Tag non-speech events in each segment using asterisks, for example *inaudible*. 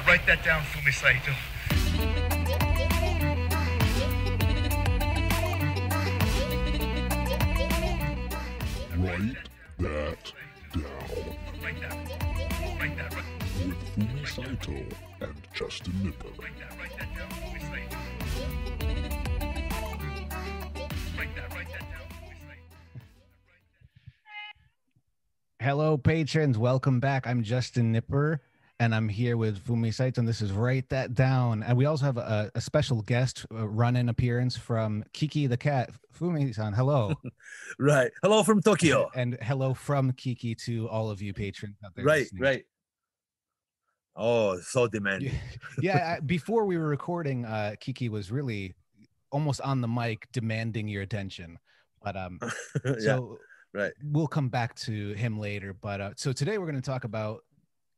I write that down, Fumi Saito. Write that down Write that. Write that. Write, with Fumi Saito and Justin Knipper. write that. Write that down, Fumi Saito. Write that. Write that down, Fumi Saito. Hello, patrons. Welcome back. I'm Justin Knipper, and I'm here with Fumi Saito, and this is Write That Down. And we also have a, a special guest uh, run-in appearance from Kiki the cat. Fumi-san, hello. *laughs* Right. Hello from Tokyo. and hello from Kiki to all of you patrons out there. Right, listening. right. Oh, so demanding. *laughs* yeah, before we were recording, uh, Kiki was really almost on the mic demanding your attention. But um, *laughs* yeah. so right. we'll come back to him later. But uh, so today we're going to talk about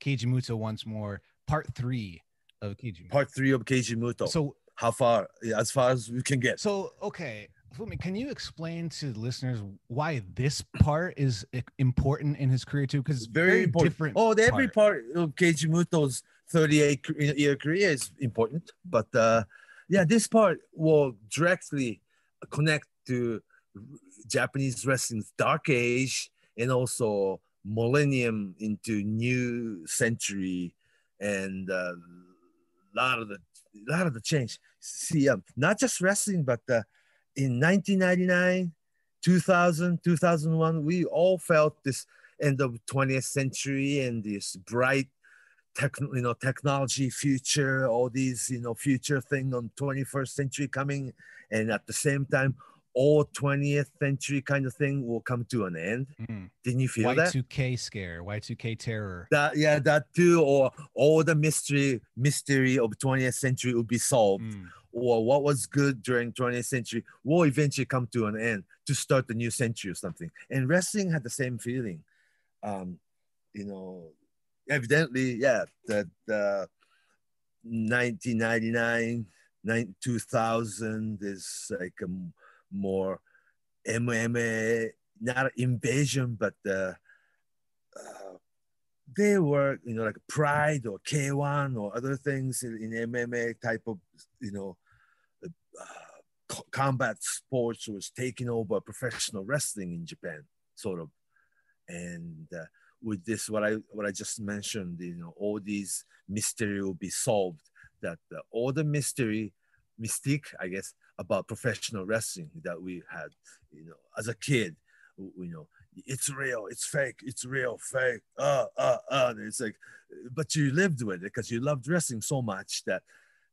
Keiji Muto once more, part three of Keiji. Part three of Keiji Muto. So How far? As far as we can get. so okay, Fumi, can you explain to the listeners why this part is important in his career too? Because it's very, very, important. different. Oh, the every part. part of Keiji Muto's 38 year career is important, but uh, yeah, this part will directly connect to Japanese wrestling's dark age and also millennium into new century and a lot of the lot of the change. See, um, not just wrestling, but uh, in 1999, 2000, 2001, we all felt this end of 20th century and this bright tech, you know, technology future, all these, you know, future thing on 21st century coming. And at the same time, all 20th century kind of thing will come to an end. Mm. Didn't you feel that? Y2K scare, Y2K terror. That yeah, that too, or all the mystery mystery of 20th century will be solved, Mm. or what was good during 20th century will eventually come to an end to start the new century or something. And wrestling had the same feeling. Um, you know, evidently, yeah, that the 1999, nine- 2000 is like a m- more MMA, not invasion, but uh, uh, they were, you know, like Pride or K1 or other things in, in MMA type of, you know, uh, combat sports was taking over professional wrestling in Japan, sort of. And uh, with this, what I what I just mentioned, you know, all these mystery will be solved. That uh, all the mystery, mystique, I guess, about professional wrestling that we had, you know, as a kid, you know, it's real, it's fake, it's real, fake, uh, uh, uh. And it's like, but you lived with it because you loved wrestling so much that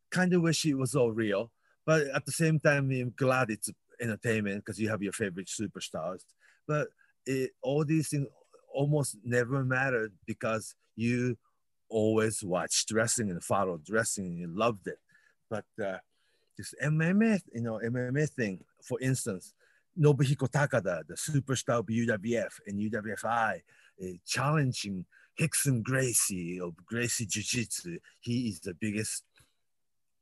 kind of wish it was all real. But at the same time, I'm glad it's entertainment because you have your favorite superstars. But it, all these things almost never mattered because you always watched wrestling and followed wrestling and you loved it. But uh, this MMA, you know, MMA thing, for instance, Nobuhiko Takada, the superstar of UWF and UWFI, uh, challenging Rickson Gracie of Gracie Jiu Jitsu. He is the biggest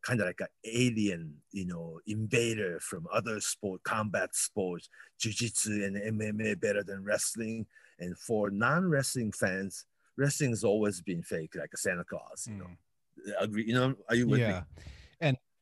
kind of like an alien, you know, invader from other sport, combat sports, jiu-jitsu and MMA better than wrestling. And for non-wrestling fans, wrestling has always been fake, like a Santa Claus. You know, agree? You know, are you with yeah. me?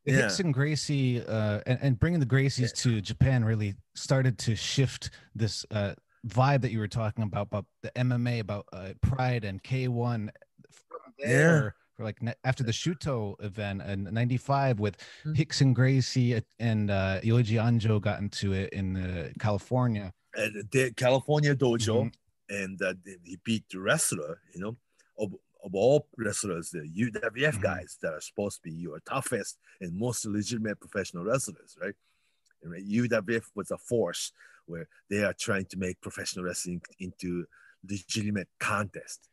Yeah. Hicks and Gracie uh, and, and bringing the Gracies to Japan really started to shift this uh, vibe that you were talking about, about the MMA, about uh, Pride and K1. From Yeah. there, for like ne- after the Shooto event in 95 with Mhm. Rickson Gracie and uh, Yoji Anjo got into it in uh, California. At the California dojo, Mhm. and uh, he beat the wrestler. You know, of, all wrestlers, the UWF Mhm. guys that are supposed to be your toughest and most legitimate professional wrestlers, right? And right, UWF was a force where they are trying to make professional wrestling into legitimate contest,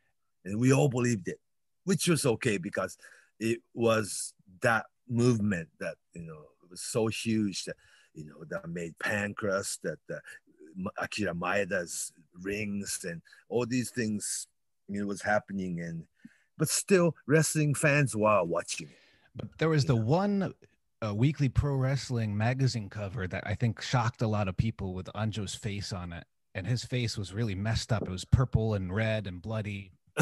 and we all believed it, which was okay because it was that movement that you know was so huge that you know that made Pancrase, that uh, Akira Maeda's rings, and all these things you know was happening, and but still wrestling fans were watching it. But there was the one uh, weekly pro wrestling magazine cover that I think shocked a lot of people with Anjo's face on it. And his face was really messed up. It was purple and red and bloody. *laughs*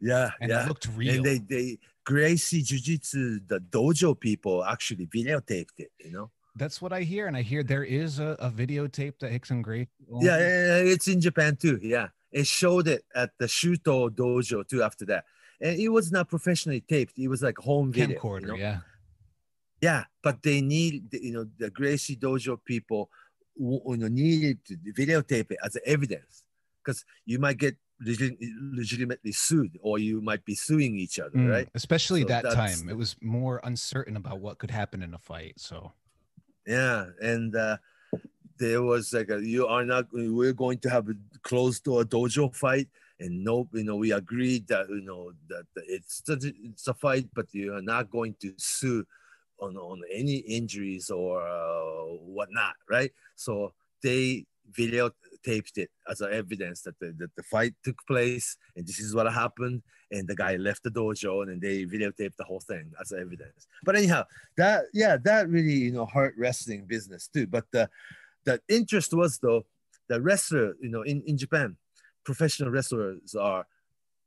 yeah, and yeah. it looked real. And they, they, Gracie Jiu Jitsu, the dojo people actually videotaped it, you know? That's what I hear, and I hear there is a, a videotape that Rickson Gracie. owns. Yeah, yeah, yeah, it's in Japan too. Yeah. It showed it at the Shooto dojo too after that. And it was not professionally taped, it was like home video. you camcorder. know? Yeah, Yeah, but they need, you know, the Gracie Dojo people, you know, needed to videotape it as evidence because you might get legit- legitimately sued or you might be suing each other, Mm, right? Especially So that time, it was more uncertain about what could happen in a fight. So Yeah, and uh, there was like a, you are not. We're going to have a closed door dojo fight, and no, you know, we agreed that you know that it's it's a fight, but you are not going to sue on on any injuries or uh, whatnot, right? So they videotaped it as evidence that the, that the fight took place and this is what happened and the guy left the dojo and they videotaped the whole thing as evidence but anyhow that yeah that really you know hurt wrestling business too but the the interest was though the wrestler you know in in japan professional wrestlers are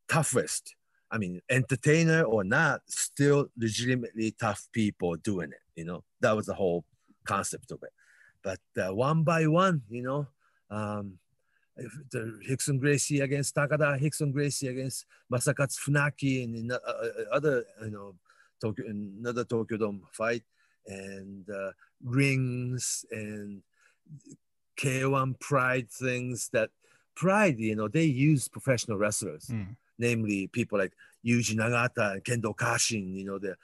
toughest. I mean entertainer or not still legitimately tough people doing it you know? That was the whole concept of it. But uh, one by one you know um the Rickson Gracie against Takada, Rickson Gracie against Masakatsu Funaki, and in, uh, uh, other, you know, Tokyo, another Tokyo Dome fight, and uh, rings and K1 Pride things that Pride, you know, they use professional wrestlers, Mm. namely people like Yuji Nagata and Kendo Kashin, you know, the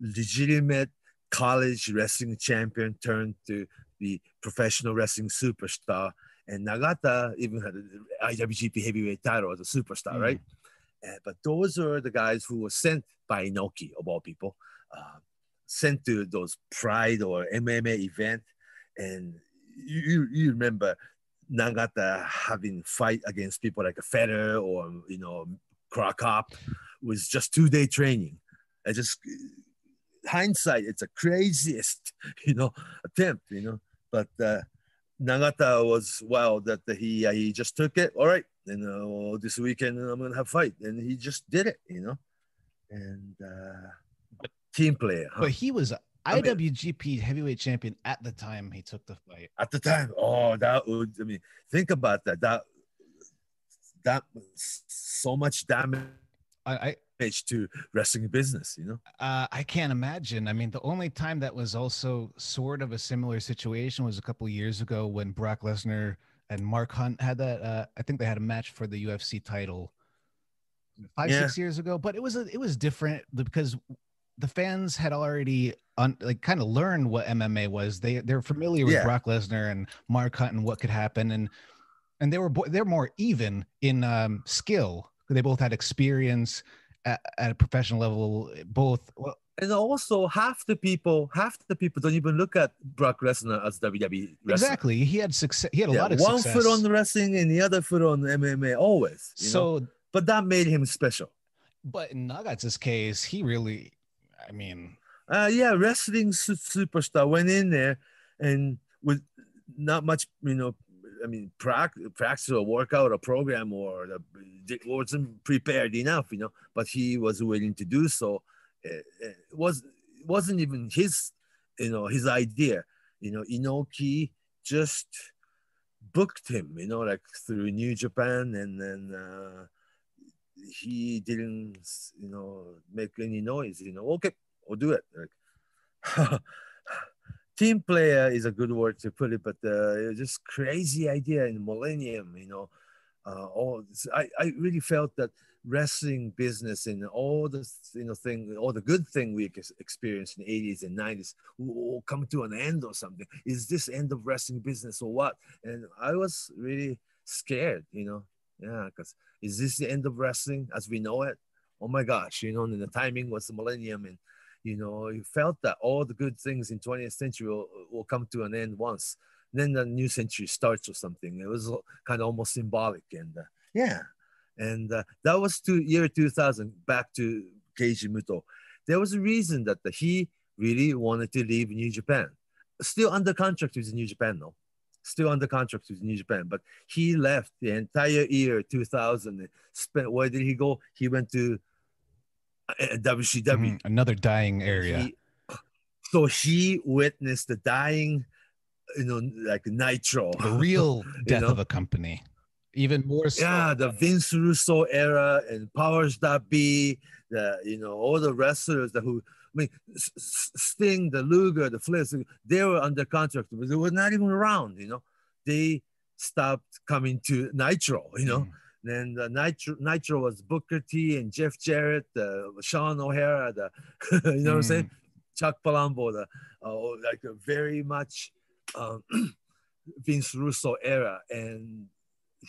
legitimate college wrestling champion turned to the professional wrestling superstar. And Nagata even had an IWGP heavyweight title as a superstar, Mm. right? Uh, but those are the guys who were sent by Inoki, of all people, uh, sent to those Pride or MMA event. And you, you, you remember Nagata having fight against people like a Federer or, you know, Cro Cop was just two day training. I just, hindsight, it's the craziest, *laughs* you know, attempt, you know. But uh, Nagata was wow that he uh, he just took it. All right, and uh, this weekend I'm gonna have fight, and he just did it, you know. And uh, team player, huh? But he was I mean- IWGP heavyweight champion at the time he took the fight. at the time. Oh, that would I mean, think about that. That that was so much damage I, I to wrestling business, you know. uh, I can't imagine. I mean, the only time that was also sort of a similar situation was a couple years ago when Brock Lesnar and Mark Hunt had that. Uh, I think they had a match for the UFC title five Yeah. six years ago, but it was a, it was different because the fans had already un, like kind of learned what MMA was. They they're familiar with Yeah. Brock Lesnar and Mark Hunt and what could happen, and and they were bo- they're more even in um, skill. They both had experience at, at a professional level. Both well, And also, half the people, half the people don't even look at Brock Lesnar as WWE wrestler. exactly. He had success. He had a Yeah, lot of one success. foot on the wrestling and the other foot on MMA, always. You know? so, but that made him special. but in Nagat's case, he really, I mean, Uh, yeah, wrestling su- superstar went in there and with not much, you know, I mean, prac- practice or workout or program or the, wasn't prepared enough, you know, but he was willing to do so. It, it was it wasn't even his, you know, his idea. You know, Inoki just booked him, you know, like through New Japan, and then uh, he didn't, you know, make any noise. You know, okay, I'll do it. Like, *laughs* team player is a good word to put it, but uh, just crazy idea in Millennium. You know, uh, all this- I I really felt that wrestling business and all the you know thing, all the good thing we ex- experienced in the 80s and 90s will come to an end or something. Is this end of wrestling business or what? And I was really scared. You know, yeah, because is this the end of wrestling as we know it? Oh my gosh, you know, and the timing was the millennium and you know, you felt that all the good things in 20th century will, will come to an end once. Then the new century starts or something. It was kind of almost symbolic. And uh, yeah, and uh, that was to year 2000, back to Keiji Muto. There was a reason that the, he really wanted to leave New Japan. Still under contract with New Japan, though. Still under contract with New Japan, but he left the entire year 2000. Spent where did he go? He went to uh, WCW. Mhm. Another dying area. He- so he witnessed the dying, you know, like Nitro. the real *laughs* death know? of a company. Even more so. yeah, the Vince Russo era and Powers That Be, the you know all the wrestlers that who mean S- S- Sting, the Luger, the Fliss, they were under contract, but they were not even around. You know, they stopped coming to Nitro. You know, Mm. then the Nitro Nitro was Booker T and Jeff Jarrett, the Sean O'Haire, the *laughs* you know what I'm saying, Chuck Palumbo, the uh, like a very much um, *clears throat* Vince Russo era, and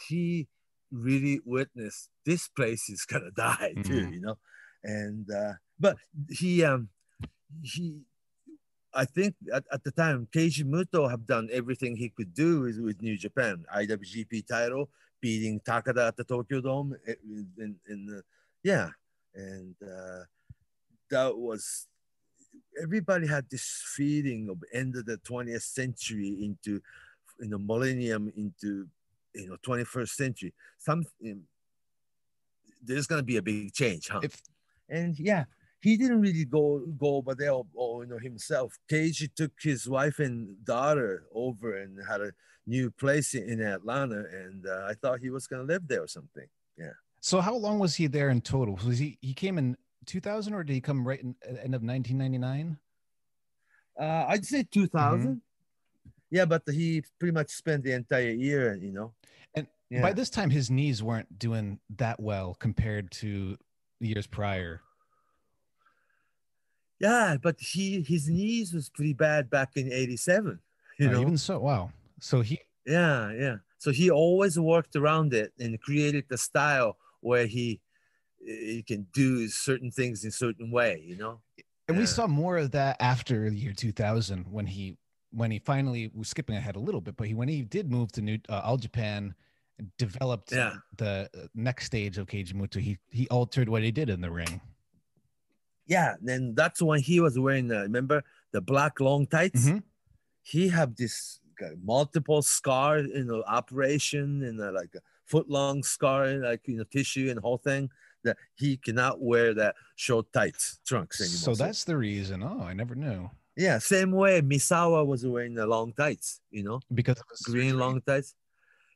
he really witnessed this place is gonna *laughs* die too, Mhm. you know, and uh, but he um he. I think at, at the time, Keiji Muto have done everything he could do with, with New Japan, IWGP title, beating Takada at the Tokyo Dome. eh, In, in the, yeah, and uh, that was everybody had this feeling of end of the 20th century into you know millennium into you know 21st century. Some there's gonna be a big change, huh? If and yeah, he didn't really go go over there or, or, you know himself. Cage took his wife and daughter over and had a new place in, Atlanta, and uh, I thought he was gonna live there or something. Yeah. So, how long was he there in total? Was he he came in 2000 or did he come right in at the end of 1999? Uh, I'd say 2000. Yeah, but he pretty much spent the entire year, you know. And yeah. By this time, his knees weren't doing that well compared to years prior. Yeah, but he his knees was pretty bad back in '87. You Uh, know, even so, wow. So he yeah, yeah. So he always worked around it and created the style where he he can do certain things in certain way. You know. and we saw more of that after the year 2000 when he when he finally was skipping ahead a little bit, but he when he did move to New uh, All Japan, developed Yeah. the uh, next stage of Keiji Muto. He he altered what he did in the ring. Yeah, then that's when he was wearing the remember the black long tights. Mhm. He have this uh, multiple scar, you know, operation and uh, like a foot long scar, like you know, tissue and whole thing that he cannot wear that short tights trunks anymore. So that's the reason. Oh, I never knew yeah, same way Misawa was wearing the long tights, you know, because of green long tights.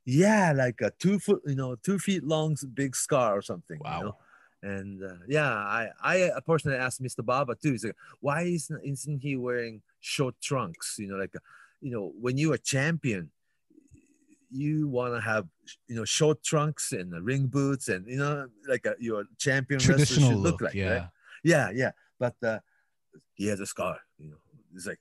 Yeah, like a two foot, you know, two feet long big scar or something. Wow. You know? And uh, yeah, I I uh, personally asked Mr. Baba too. He's like, why isn't isn't he wearing short trunks? You know, like, uh, you know, when you're a champion, you want to have you know short trunks and uh, ring boots and you know like a, your champion wrestler traditional should look. look like. yeah. right? yeah, yeah. But uh, he has a scar. You know, it's like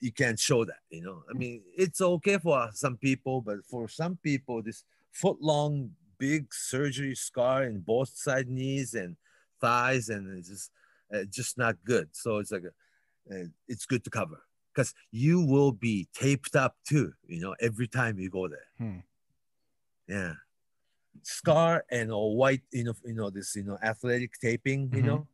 you can't show that. You know, I mean, it's okay for some people, but for some people, this foot long, big surgery scar in both side knees and thighs, and it's just uh, just not good. So it's like a, uh, it's good to cover because you will be taped up too. You know, every time you go there. Hmm. Yeah. Scar and a white, you know, you know this, you know, athletic taping, you Mhm. know,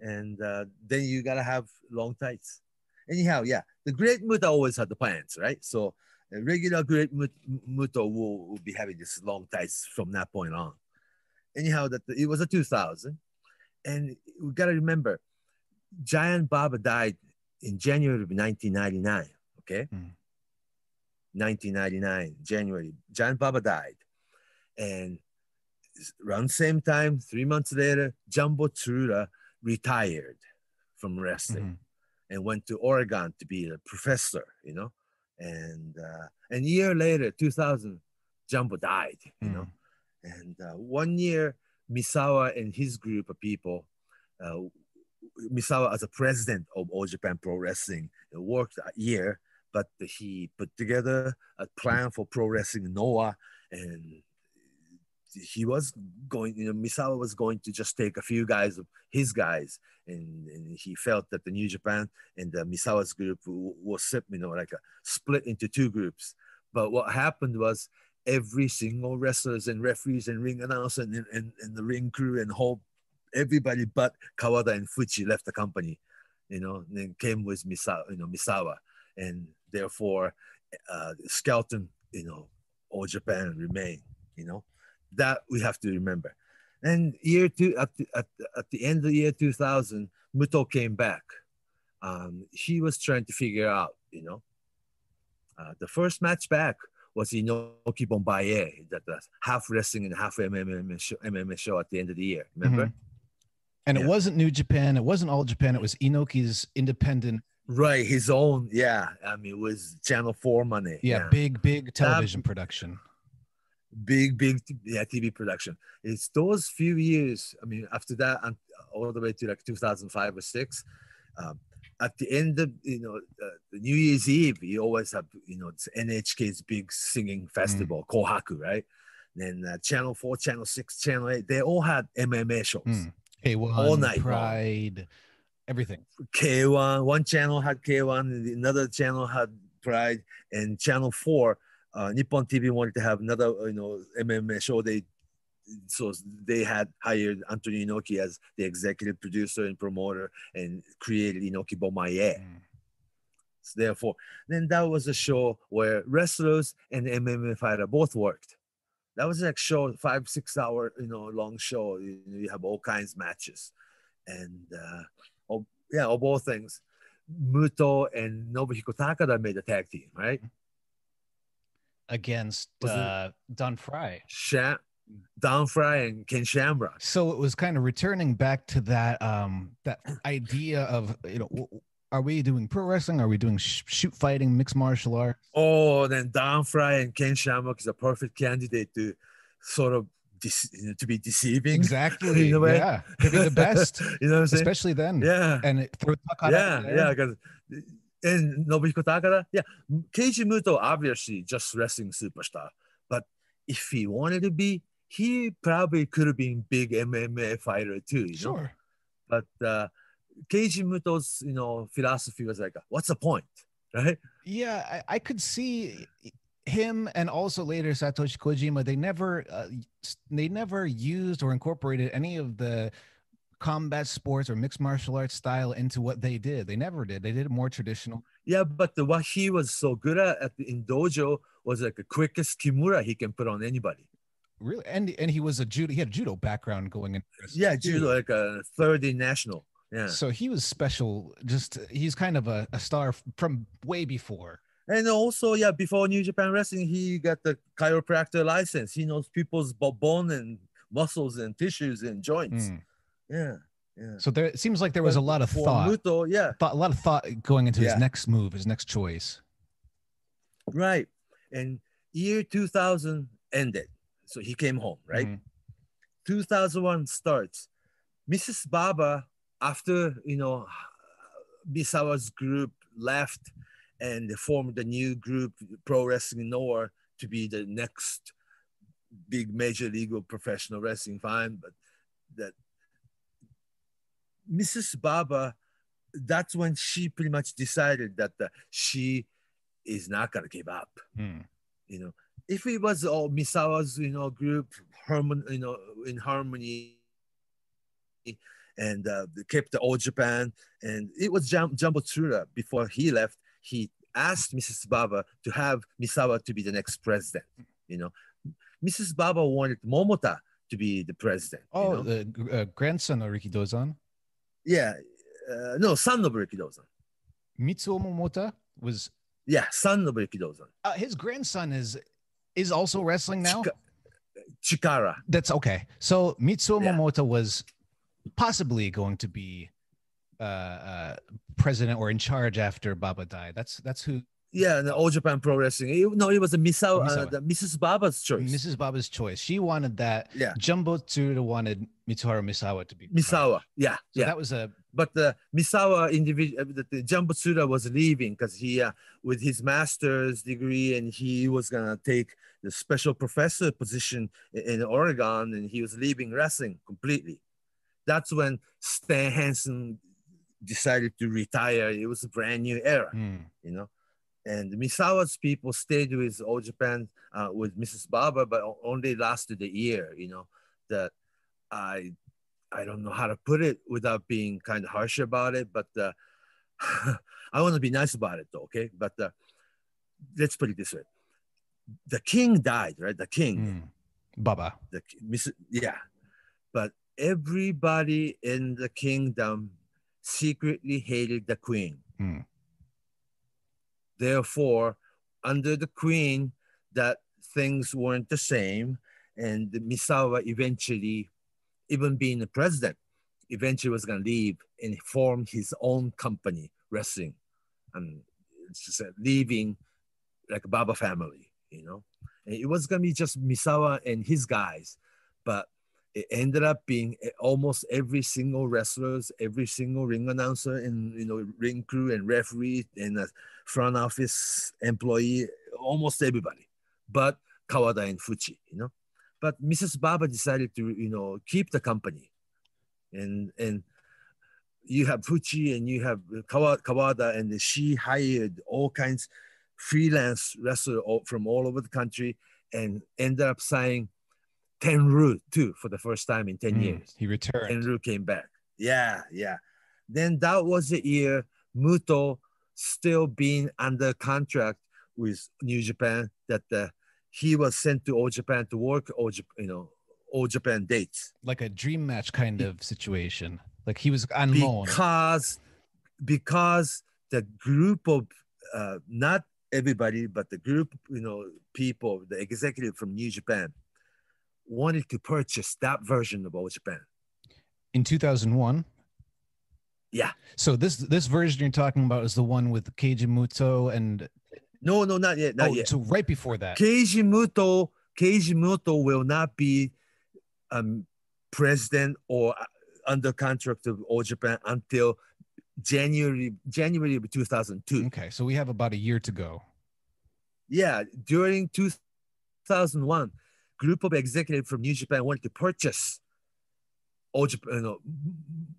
and uh, then you gotta have long tights. Anyhow, yeah, the Great Muta always had the pants, right? So a regular Great Mut- Muto will, will be having this long tights from that point on. Anyhow, that it was a 2000, and we gotta remember, Giant Baba died in January of 1999. Okay, Mm. 1999 January. Giant Baba died, and around the same time, three months later, Jumbo Tsuruta retired from wrestling Mhm. and went to Oregon to be a professor, you know. And uh, and a year later, 2000, Jumbo died, you know. And uh, one year, Misawa and his group of people, uh, Misawa as a president of All Japan Pro Wrestling, worked a year, but he put together a plan for pro wrestling Noah, and he was going, you know, Misawa was going to just take a few guys of his guys, and, and he felt that the New Japan and the Misawa's group was, you know, like a split into two groups. But what happened was every single wrestlers and referees and ring announcer and, and, and the ring crew and whole everybody but Kawada and Fuchi left the company, you know, and then came with Misawa, you know, Misawa. And therefore uh, skeleton, you know, all Japan remain. You know, that we have to remember. And year two at the, at, at the end of the year 2000, Muto came back. Um, he was trying to figure out, you know, uh, the first match back was Inoki Bom-Ba-Ye, that was half wrestling and half MMA show, MMA show at the end of the year. Remember? Mhm. And it wasn't New Japan. It wasn't All Japan. It was Inoki's independent. Right, his own. Yeah, I mean, it was Channel Four money. Yeah, big, big television production. Big, big, yeah, TV production. It's those few years. I mean, after that, and all the way to like 2005 or six. Um, at the end of you know uh, the New Year's Eve, you always have you know it's NHK's big singing festival, Kohaku, right? Then uh, Channel Four, Channel Six, Channel Eight, they all had MMA shows. Mm. K1, All night long. Pride, everything. K1, one channel had K1, another channel had Pride, and Channel 4, uh, Nippon TV wanted to have another, you know, MMA show. They so they had hired Anthony Inoki as the executive producer and promoter and created Inoki Bom-Ba-Ye. Mm. So therefore, then that was a show where wrestlers and MMA fighter both worked. That was like show five six hour you know long show. You, you have all kinds of matches, and uh, oh, yeah, of all things, Muto and Nobuhiko Takada made a tag team, right? Against uh, Don Frye. Sha- Don Frye and Ken Shamrock. So it was kind of returning back to that um that idea of you know are we doing pro wrestling? Are we doing sh- shoot fighting, mixed martial arts? Oh, then Don Frye and Ken Shamrock is a perfect candidate to sort of know, to be deceiving. Exactly. *laughs* In a way. Yeah, to be the best, *laughs* you know what I'm saying? especially then. Yeah. And it, throw yeah, yeah, because and Nobuhiko Takada, yeah, Keiji Muto obviously just wrestling superstar, but if he wanted to be, he probably could have been big MMA fighter too. You know? Sure. But uh, Keiji Muto's you know philosophy was like, what's the point, right? Yeah, I, I could see him and also later Satoshi Kojima. They never, uh, they never used or incorporated any of the combat sports or mixed martial arts style into what they did. They never did. They did it more traditional. Yeah, but the, what he was so good at, at the, in dojo was like the quickest kimura he can put on anybody. Really, and and he was a judo. He had a judo background going in. Yeah, judo like a third in national. Yeah. So he was special. Just he's kind of a, a star from way before. And also, yeah, before New Japan Wrestling, he got the chiropractor license. He knows people's bo- bone and muscles and tissues and joints. Mm. Yeah, yeah. So there it seems like there was a lot of for thought, Muto, yeah, thought, a lot of thought going into Yeah. his next move, his next choice. right. And year 2000 ended. So he came home, right? Mhm. 2001 starts. Mrs. Baba, after, you know, Misawa's group left and formed a new group, Pro Wrestling Noah, to be the next big major league of professional wrestling. Fine, but that Mrs. Baba, that's when she pretty much decided that uh, she is not going to give up Mm. you know if it was all misawa's you know group harmon you know in harmony and uh, kept the all japan and it was Jam- jumbo Tsuruta before he left he asked mrs baba to have misawa to be the next president you know mrs baba wanted momota to be the president you Oh, know? the uh, grandson of Rikidozan, yeah uh, no son of rikidozan Mitsuo Momota, was yeah son of rikidozan uh, his grandson is is also wrestling now. Chika- chikara That's okay. So Mitsuo Yeah. Momota was possibly going to be uh, uh, president or in charge after Baba died. That's that's who yeah the all japan pro wrestling It- no it was a misawa, Uh, the mrs baba's choice Mrs. Baba's choice. She wanted that. yeah Jumbo Tsuruta wanted Mitsuharu Misawa to be Misawa. Yeah, So yeah. that was a but the Misawa individual, the, the Jumbo Tsuruta was leaving because he, uh, with his master's degree, and he was gonna take the special professor position in, in Oregon, and he was leaving wrestling completely. That's when Stan Hansen decided to retire. It was a brand new era, hmm. you know. And Misawa's people stayed with All Japan uh, with Mrs. Baba, but only lasted a year, you know. That I I don't know how to put it without being kind of harsh about it, but uh, *laughs* I want to be nice about it though, okay? But uh, let's put it this way: the king died, right? The king, Mm. Baba. the Miss, yeah, but everybody in the kingdom secretly hated the queen. Mm. Therefore, under the queen, that things weren't the same, and Misawa eventually, even being the president, eventually was going to leave and form his own company, wrestling, and just leaving like a Baba family, you know. And it was going to be just Misawa and his guys, but it ended up being eh, almost every single wrestlers, every single ring announcer, and you know, ring crew and referee and front office employee, almost everybody, but Kawada and Fuchi, you know. But Mrs. Baba decided to, you know, keep the company, and and you have Fuchi and you have Kawada, and she hired all kinds freelance wrestler all- from all over the country, and ended up signing Tenryu too for the first time in 10 Mm. years. He returned. Tenryu came back. Yeah, yeah. Then that was the year Muto still being under contract with New Japan that uh, he was sent to All Japan to work all you know All Japan dates like a dream match kind of situation. Like he was on loan. because because the group of uh, not everybody but the group you know people the executive from New Japan wanted to purchase that version of All Japan. in 2001. Yeah. So this this version you're talking about is the one with Keiji Muto and No, no, not yet, not oh, yet. so right before that. Keiji Muto, Keiji Muto will not be um, president or uh, under contract of All Japan until January January of 2002. Okay, so we have about a year to go. Yeah, during 2001, group of executives from New Japan wanted to purchase All Japan, you know,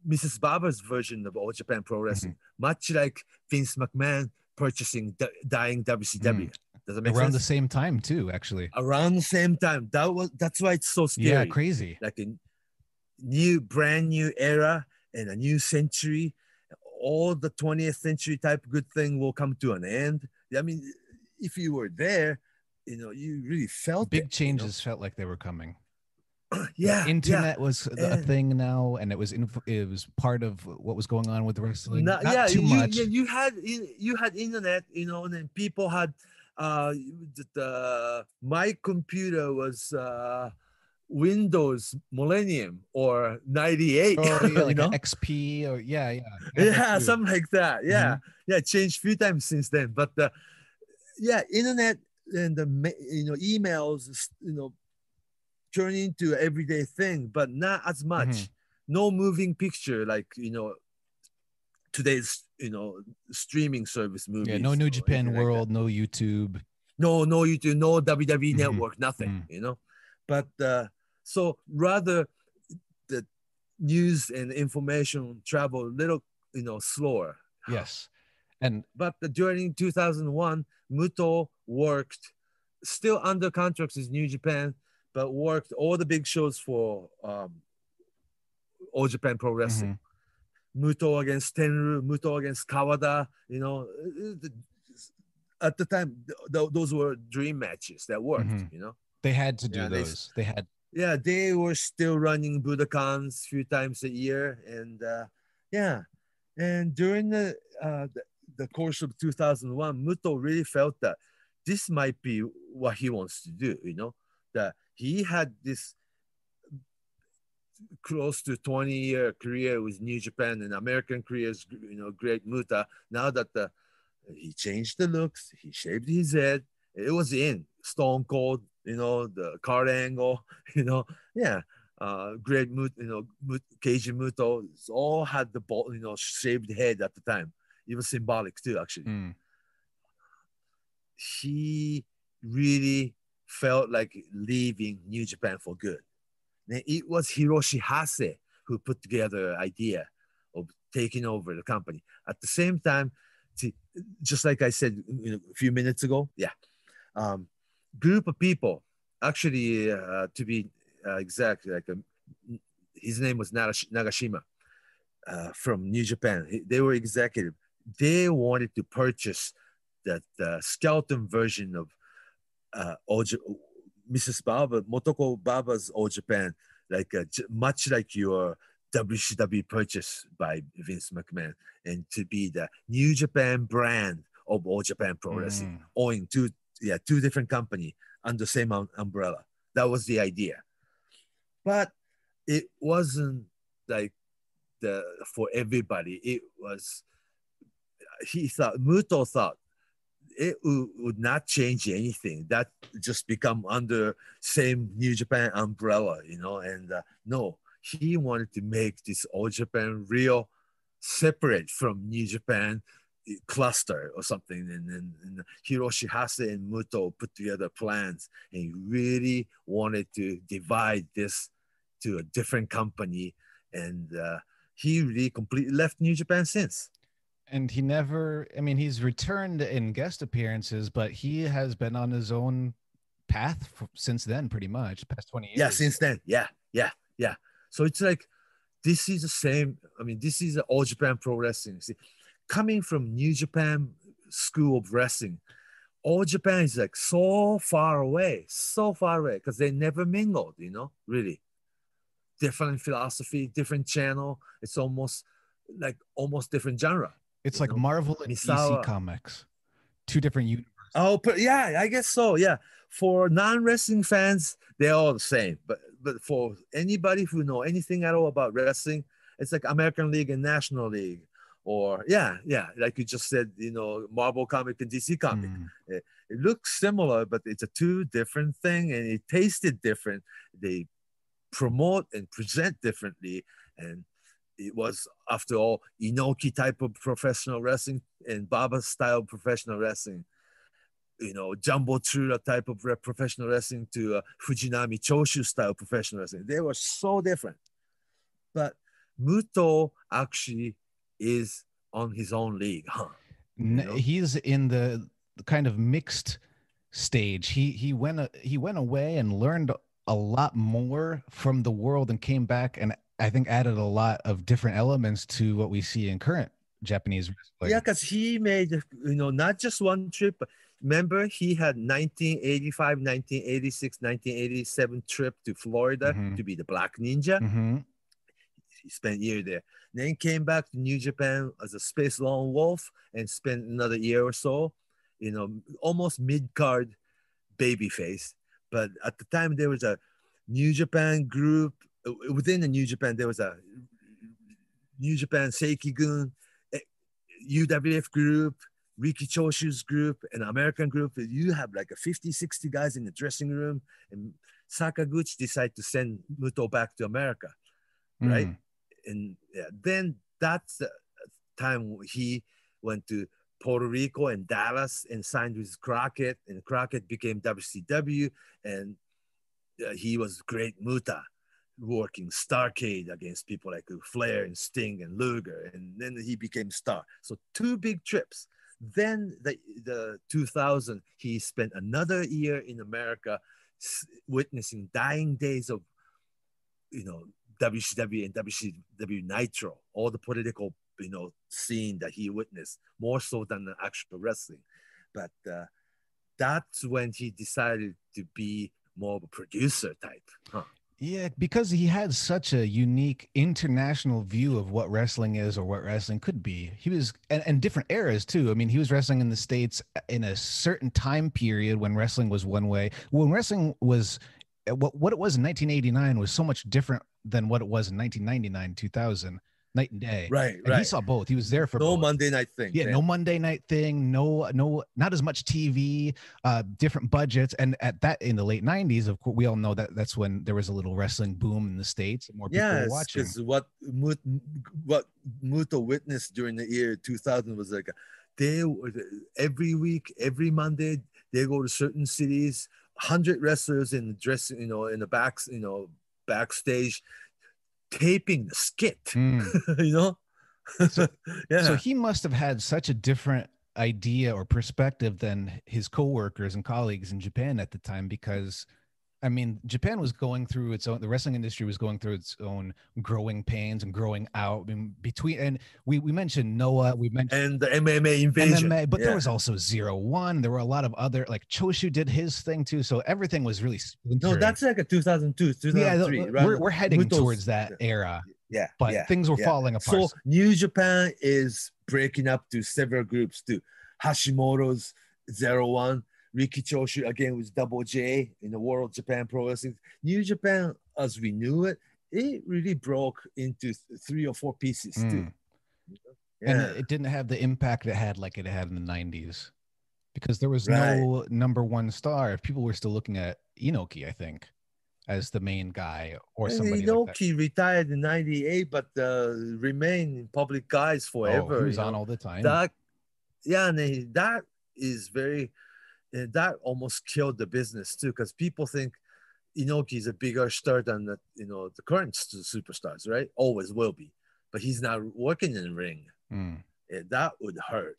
Mrs. Baba's version of All Japan Pro mm-hmm. Wrestling, much like Vince McMahon purchasing D- dying WCW. Mm. Does that make Around the same time too, actually. Around the same time. That was that's why it's so scary. Yeah, crazy. like a new brand new era and a new century all the 20th century type good thing will come to an end i mean if you were there you know you really felt Big it, you know? changes felt like they were coming. *clears throat* The yeah internet was a thing now, and it was it was part of what was going on with yeah. wrestling. Not- Not yeah too you, much. yeah, you had you had internet you know and then people had uh the, the my computer was uh windows millennium or 98 Oh, *laughs* yeah, you like know XP or yeah, yeah. *laughs* Yeah too. something like that Mm-hmm. yeah yeah changed few times since then but uh, yeah internet and the you know emails you know turn into everyday thing but not as much Mhm. no moving picture like you know today's you know streaming service movies Yeah, no New Japan like. World, no YouTube. no no youtube no wwe Mhm. network nothing Mm. you know but uh so rather the news and information travel a little you know slower Yes, and but the- during 2001 muto worked still under contracts with new japan but worked all the big shows for um all japan pro wrestling mhm. muto against tenryu muto against kawada you know at the time th- th- those were dream matches that worked Mhm. you know they had to do Yeah, they- those. They had yeah they were still running budokans a few times a year and uh, yeah and during the, uh, the the course of 2001 muto really felt that this might be what he wants to do you know that he had this close to 20 year career with new japan and american careers you know great muta. Now that the he changed the looks he shaved his head it was in. Stone cold you know the card angle *laughs* you know yeah uh great moot you know keiji muto all had the ball you know shaved head at the time it was symbolic too actually mm, he really felt like leaving New Japan for good. And it was Hiroshi Hase who put together an idea of taking over the company. At the same time, just like I said you know, a few minutes ago, yeah, um, group of people, actually, uh, to be uh, exact, like um, his name was Nagash- Nagashima uh, from New Japan. He- They were executive. They wanted to purchase that uh, skeleton version of uh, Mrs. Baba, Motoko Baba's All Japan, like uh, much like your WCW purchase by Vince McMahon, and to be the New Japan brand of All Japan Pro Wrestling, Mm. owning two, yeah, two different company under the same um- umbrella. That was the idea, but it wasn't like the for everybody. It was he thought Muto thought it would not change anything. That just become under same New Japan umbrella, you know. And uh, no, he wanted to make this All Japan real separate from New Japan eh, cluster or something. And then Hiroshi Hase and Muto put together plans, and he really wanted to divide this to a different company. And uh, he really completely left New Japan since. And he never i mean he's returned in guest appearances but he has been on his own path since then pretty much past 20 years Yeah, since then. Yeah, yeah, yeah. So it's like this is the same. I mean, this is all Japan Pro Wrestling. See, coming from New Japan School of Wrestling, all Japan is like so far away, so far away because they never mingled. You know, really different philosophy, different channel. It's almost like almost different genre. It's like know, marvel and Misawa. dc comics two different universes Oh, but yeah, I guess so. Yeah, for non-wrestling fans, they're all the same. But but for anybody who know anything at all about wrestling, it's like American League and National League, or yeah, yeah, like you just said, you know, Marvel comic and DC comic. Mm. It looks similar, but it's a two different thing, and it tasted different. They promote and present differently, and it was after all Inoki type of professional wrestling and Baba style professional wrestling you know, Jumbo Tsuruta type of professional wrestling to uh, Fujinami Choshu style professional wrestling. They were so different. But Muto actually is on his own league, huh? Know? he's in the the kind of mixed stage he he went he went away and learned a lot more from the world and came back and i think added a lot of different elements to what we see in current japanese wrestling Yeah, because he made, you know, not just one trip. But remember, he had 1985, 1986, 1987 trip to Florida Mhm. to be the Black Ninja. Mhm. He spent a year there. Then came back to New Japan as a Space Lone Wolf and spent another year or so, you know, almost mid card babyface. But at the time, there was a New Japan group. Uh, Within the New Japan, there was a New Japan Seikigun, eh, UWF group, Riki Choshu's group, an American group. You have like a 50, 60 guys in the dressing room. And Sakaguchi decided to send Muto back to America right? Mm. and yeah, then that's the time he went to Puerto Rico and Dallas and signed with Crockett, and Crockett became WCW, and uh, he was great Muta, working Starcade against people like Flair and Sting and Luger, and then he became star. So two big trips. Then the the 2000, he spent another year in America, witnessing dying days of, you know, WCW and WCW Nitro, all the political, you know, scene that he witnessed, more so than the actual wrestling. But uh, that's when he decided to be more of a producer type. Huh? Yeah, because he had such a unique international view of what wrestling is or what wrestling could be. He was, and, and different eras too. I mean, he was wrestling in the States in a certain time period when wrestling was one way. When wrestling was, uh, what, what it was in 1989 was so much different than what it was in 1999, 2000, night and day. Right, And he saw both. He was there for No both. Monday night thing. Yeah, no Monday night thing, no, no, not as much TV, uh, different budgets, and at that in the late '90s, of course, we all know that that's when there was a little wrestling boom in the states, more people Yeah, were watching. because what Mut, what Muto witnessed during the year 2000 was like they were- every week, every Monday, they go to certain cities, hundred wrestlers in the dressing, you know, in the backs, you know, backstage, taping the skit, Mm. *laughs* you know. *laughs* yeah, So he must have had such a different idea or perspective than his coworkers and colleagues in Japan at the time, because I mean, Japan was going through its own. The wrestling industry was going through its own growing pains and growing out. I mean, between and we we mentioned Noah. We mentioned and the MMA invasion. MMA, but yeah. there was also Zero One. There were a lot of other like Choshu did his thing too. So everything was really no, that's like a 2002, yeah. 2003. th- around We're we're heading Muto's- towards that era, Yeah, but yeah. things were yeah. falling apart. So New Japan is breaking up to several groups too. Hashimoto's Zero One, Riki Choshu again with Double J in the World Japan Pro Wrestling. New Japan, as we knew it, it really broke into th- three or four pieces too. Mm. and Yeah, it, it didn't have the impact it had like it had in the 90s because there was Right. no number one star people were still looking at inoki i think as the main guy or and somebody like that. Inoki retired in '98, but uh, remained in public guys oh, forever. he was on know. all the time that yeah and they- that is very that almost killed the business too because people think Inoki is a bigger star than the you know the current superstars right always will be but he's not working in the ring Mm. Eh, that would hurt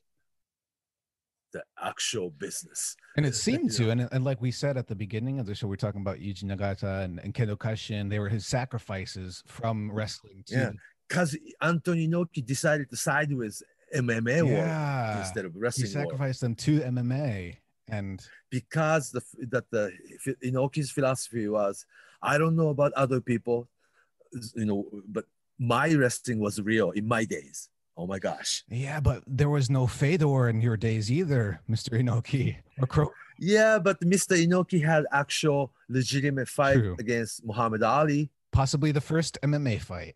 the actual business and it seemed to and, and like we said at the beginning of the show we're talking about yuji nagata and, and kendo kashin they were his sacrifices from wrestling to Yeah. because Antonio Inoki decided to side with MMA Yeah. instead of he wrestling world. sacrificed them to mma and because the that the Inoki's philosophy was, I don't know about other people, you know, but my wrestling was real in my days. Oh my gosh. yeah but there was no fedor in your days either mr inoki or Yeah, but Mr. Inoki had actual legitimate fight True. against Muhammad Ali. possibly the first mma fight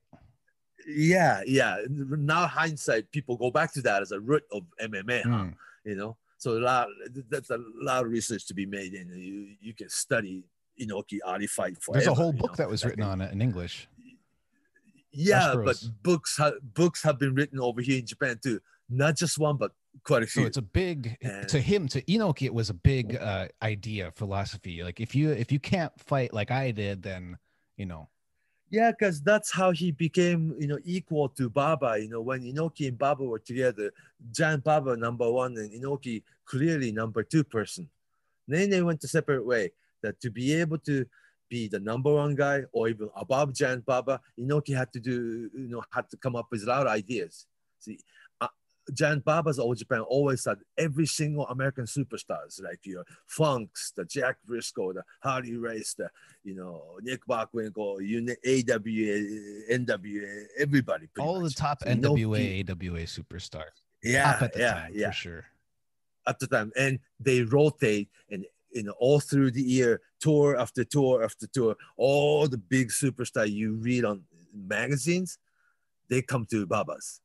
Yeah, yeah. Now hindsight, people go back to that as a root of MMA, huh? Mm. you know. So a lot, that's a lot of research to be made, and you you can study Inoki fight forever. There's a whole you book know? that was written on it in English. Yeah, but books ha- books have been written over here in Japan too. Not just one, but quite a few. So it's a big And- to him to Inoki. It was a big uh, idea philosophy. Like if you if you can't fight like I did, then you know. Yeah, because that's how he became, you know, equal to Baba. You know, when Inoki and Baba were together, Giant Baba number one and Inoki clearly number two person. Then they went a separate way. That to be able to be the number one guy or even above Giant Baba, Inoki had to do, you know, had to come up with a lot of ideas. See, Giant Baba's All Japan always had every single American superstars, like your Funks, the Jack Brisco, the Harley Race, the you know Nick Bockwinkel, AWA, NWA, everybody. All the top So NWA, AWA superstars. yeah, top at the yeah, time yeah for sure. at the time, and they rotate and you know all through the year, tour after tour after tour. All the big superstar you read on magazines, they come to Baba's.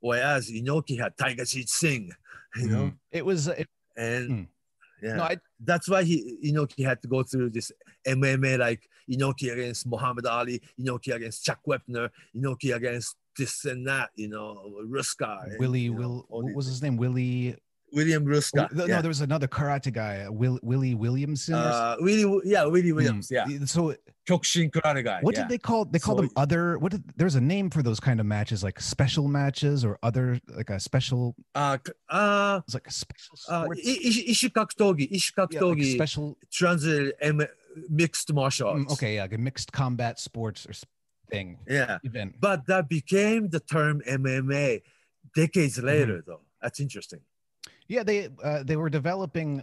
Whereas Inoki had Tiger Jeet Singh, you know, Mm. It was it, and Mm. yeah, no, I, that's why he Inoki had to go through this MMA like Inoki against Muhammad Ali, Inoki against Chuck Wepner, Inoki against this and that, you know, Ruska. and, Willie you know, Will all what was his name? Willie William Ruska. Oh, no, yeah. there was another karate guy, uh, Will, Willie Williamson. uh, Willie, yeah, Willie s- Williams, yeah, Mm. So Kyokushin karate guy. what yeah. did they call they called So- them other what did, there's a name for those kind of matches like special matches or other like a special Uh, uh, it's like a special uh, sports I- Ishi- Ishikakutogi, yeah, like special translated M- mixed martial arts. mm, okay yeah like a mixed combat sports or thing Yeah, event but that became the term MMA decades Mm-hmm. later, though. That's interesting. Yeah they uh, they were developing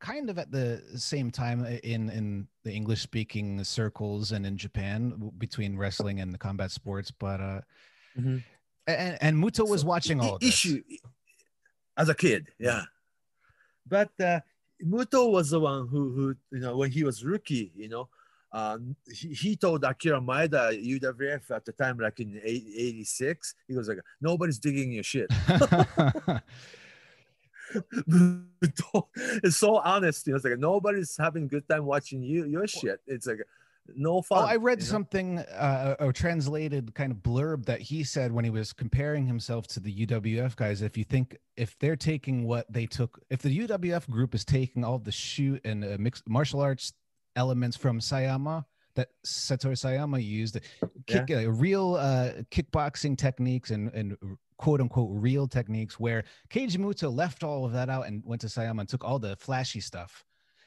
kind of at the same time in in the english speaking circles and in japan between wrestling and the combat sports but uh Mhm. and, and muto was So, watching all of this. issue as a kid, yeah. But uh, Muto was the one who, who, you know, when he was rookie, you know, um, he, he told Akira Maeda, UWF at the time, like in 86, he was like, nobody's digging your shit. *laughs* *laughs* *laughs* *laughs* Is so honest. He was like, nobody's having good time watching you your shit. It's like, no Oh, fun. I read you know? something, uh, a translated kind of blurb that he said when he was comparing himself to the UWF guys. If you think if they're taking what they took, if the UWF group is taking all the shoot and uh, mixed martial arts elements from Sayama that Satoru Sayama used, kick, uh, real uh, kickboxing techniques and and quote unquote real techniques, where Keiji Muto left all of that out and went to Sayama and took all the flashy stuff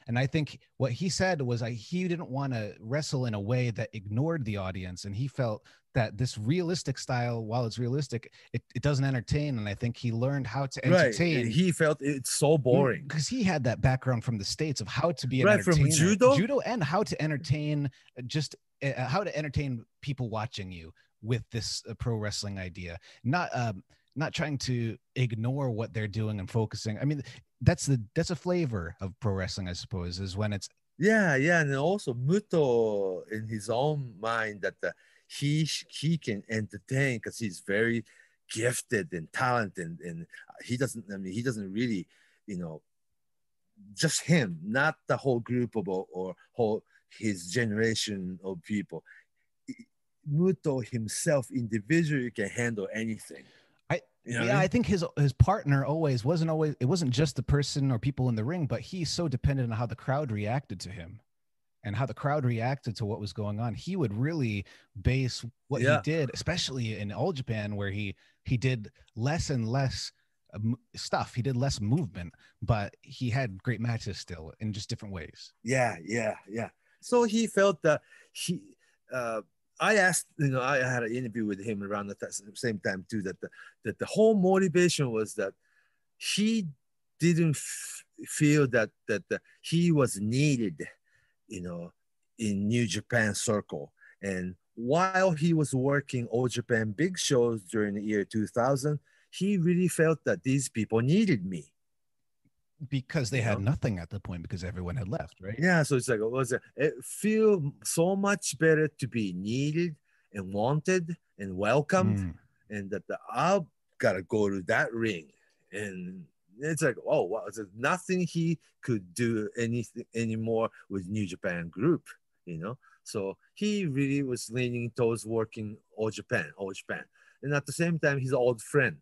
And I think what he said was like he didn't want to wrestle in a way that ignored the audience, and he felt that this realistic style, while it's realistic, it, it doesn't entertain. And I think he learned how to Right. entertain. He felt it's so boring. because he had that background from the states of how to be an Right, from entertainer. judo? judo, and how to entertain uh, just uh, how to entertain people watching you with this uh, pro wrestling idea. Not um, not trying to ignore what they're doing and focusing. I mean, that's the that's a flavor of pro wrestling, I suppose, is when it's Yeah, yeah, and also Muto in his own mind that the, he he can entertain because he's very gifted and talented, and, and he doesn't. I mean, he doesn't really, you know, just him, not the whole group of or, or whole his generation of people. Muto himself individually can handle anything. I- you know yeah, I I think his his partner always wasn't always it wasn't just the person or people in the ring, but he's so dependent on how the crowd reacted to him and how the crowd reacted to what was going on. He would really base what Yeah. he did, especially in All Japan, where he he did less and less uh, stuff. He did less movement, but he had great matches still in just different ways. Yeah, yeah, yeah. So he felt that he. Uh, I asked, you know, I had an interview with him around the th- same time too. That the that the whole motivation was that he didn't f- feel that that the, he was needed, you know, in New Japan circle. And while he was working All Japan big shows during the year 2000, he really felt that these people needed me. Because they had nothing at the point because everyone had left, right? Yeah, so it's like it was a, it feel so much better to be needed and wanted and welcomed, Mm. and that the, I've got to go to that ring, and it's like oh wow, there's nothing he could do anything anymore with New Japan Group, you know. So he really was leaning towards working All Japan, All Japan, and at the same time, his old friend,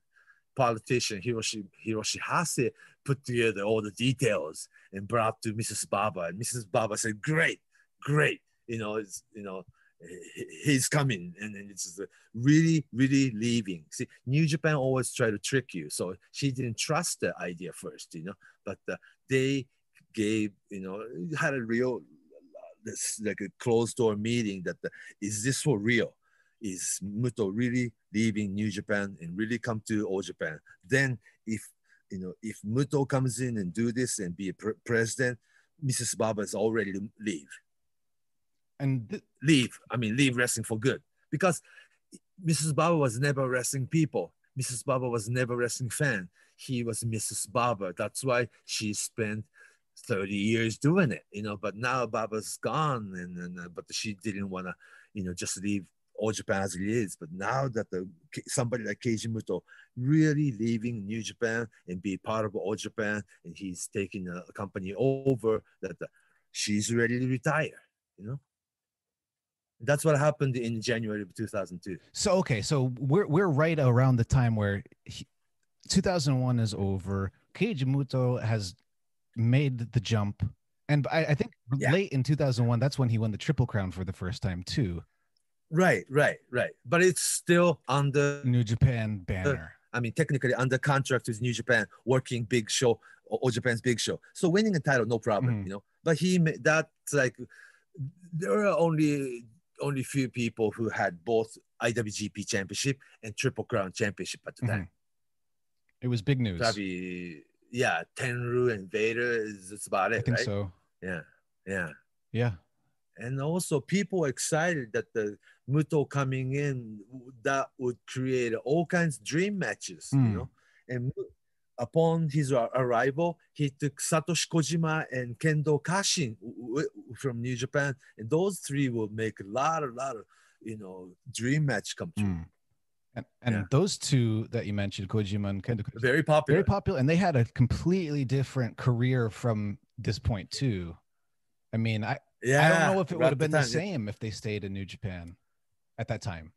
politician Hiroshi Hiroshi Hase, put together all the details and brought to Mrs. Baba. And Mrs. Baba said, "Great, great. You know, it's you know, he's coming, and, it's uh, really, really leaving." See, New Japan always try to trick you, so she didn't trust the idea first, you know. But uh, they gave, you know, had a real, this like a closed door meeting that the, is this for real? Is Muto really leaving New Japan and really come to All Japan? Then, if you know, if Muto comes in and do this and be a pre- president, Mrs. Baba is already to leave. And Leave. I mean, leave wrestling for good. Because Mrs. Baba was never wrestling people. Mrs. Baba was never wrestling fan. He was Mrs. Baba. That's why she spent 30 years doing it, you know. But now Baba's gone, and, and uh, but she didn't want to, you know, just leave all Japan as it is. But now that the somebody like Keiji Muto really leaving New Japan and be part of All Japan, and he's taking a company over, that the, she's ready to retire. You know, that's what happened in January of 2002. So okay, so we're we're right around the time where he, 2001 is over. Keiji Muto has made the jump, and I, I think Yeah. late in 2001, that's when he won the Triple Crown for the first time too. Right, right, right. But it's still under. New Japan banner. I mean, technically under contract with New Japan, working big show, or, Japan's big show. So winning a title, no problem, Mhm. you know. But he that's like there are only only few people who had both IWGP Championship and Triple Crown Championship at the Mhm. time. It was big news. Probably, yeah, Tenryu and Vader is that's about it. I think right? so. Yeah, yeah. Yeah. And also people excited that the Muto coming in that would create all kinds of dream matches, you Mm. know. And upon his arrival, he took Satoshi Kojima and Kendo Kashin from New Japan, and those three will make a lot, a lot of you know dream match come true. Mm. And, and Yeah. those two that you mentioned, Kojima and Kendo, Very popular. very popular, and they had a completely different career from this point too. I mean, I, yeah, I don't know if it would have been the at same if they stayed in New Japan at that time.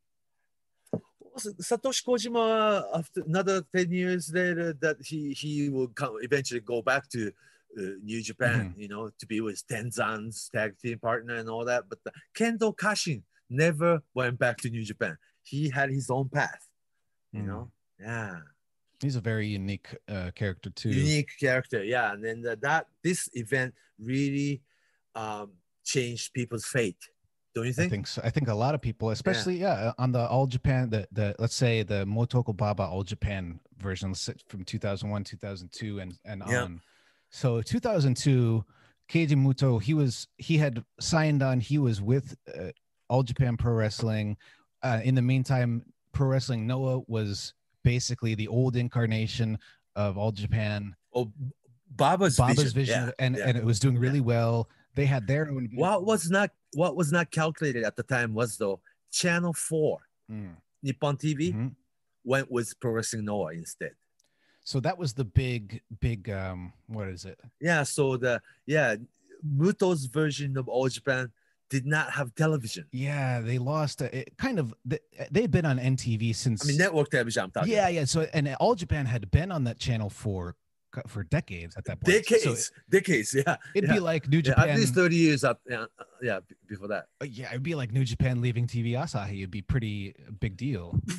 Satoshi Kojima, after another 10 years later, that he, he will come, eventually go back to uh, New Japan, Mm-hmm. you know, to be with Tenzan's tag team partner and all that. But the, Kendo Kashin never went back to New Japan. He had his own path, you Mm. know? Yeah. He's a very unique uh, character too. unique character. Yeah, and then the, that this event really um, changed people's fate. Don't you think? I think? so. I think a lot of people, especially yeah, on the All Japan, the the let's say the Motoko Baba All Japan version from 2001, 2002, and and Yeah. on. So 2002, Keiji Muto, he was he had signed on. He was with uh, All Japan Pro Wrestling. Uh, in the meantime, Pro Wrestling Noah was basically the old incarnation of All Japan. Oh, Baba's, Baba's vision, vision, yeah, and yeah. and it was doing really well. They had their own. what was not what was not calculated at the time was though Channel Four, Mm, Nippon TV, mhm. went with Pro Wrestling Noah instead. So that was the big, big. um What is it? Yeah, so the yeah Muto's version of All Japan did not have television. Yeah, they lost. uh, It kind of. They'd been on NTV since. I mean network television. I'm talking. yeah, yeah. So and All Japan had been on that channel for for decades at that point. So decades, decades. Yeah, it'd yeah. be like New Yeah, Japan. at least thirty years up. Yeah, uh, yeah, before that. uh, yeah, it'd be like New Japan leaving TV Asahi. It'd be pretty big deal. *laughs*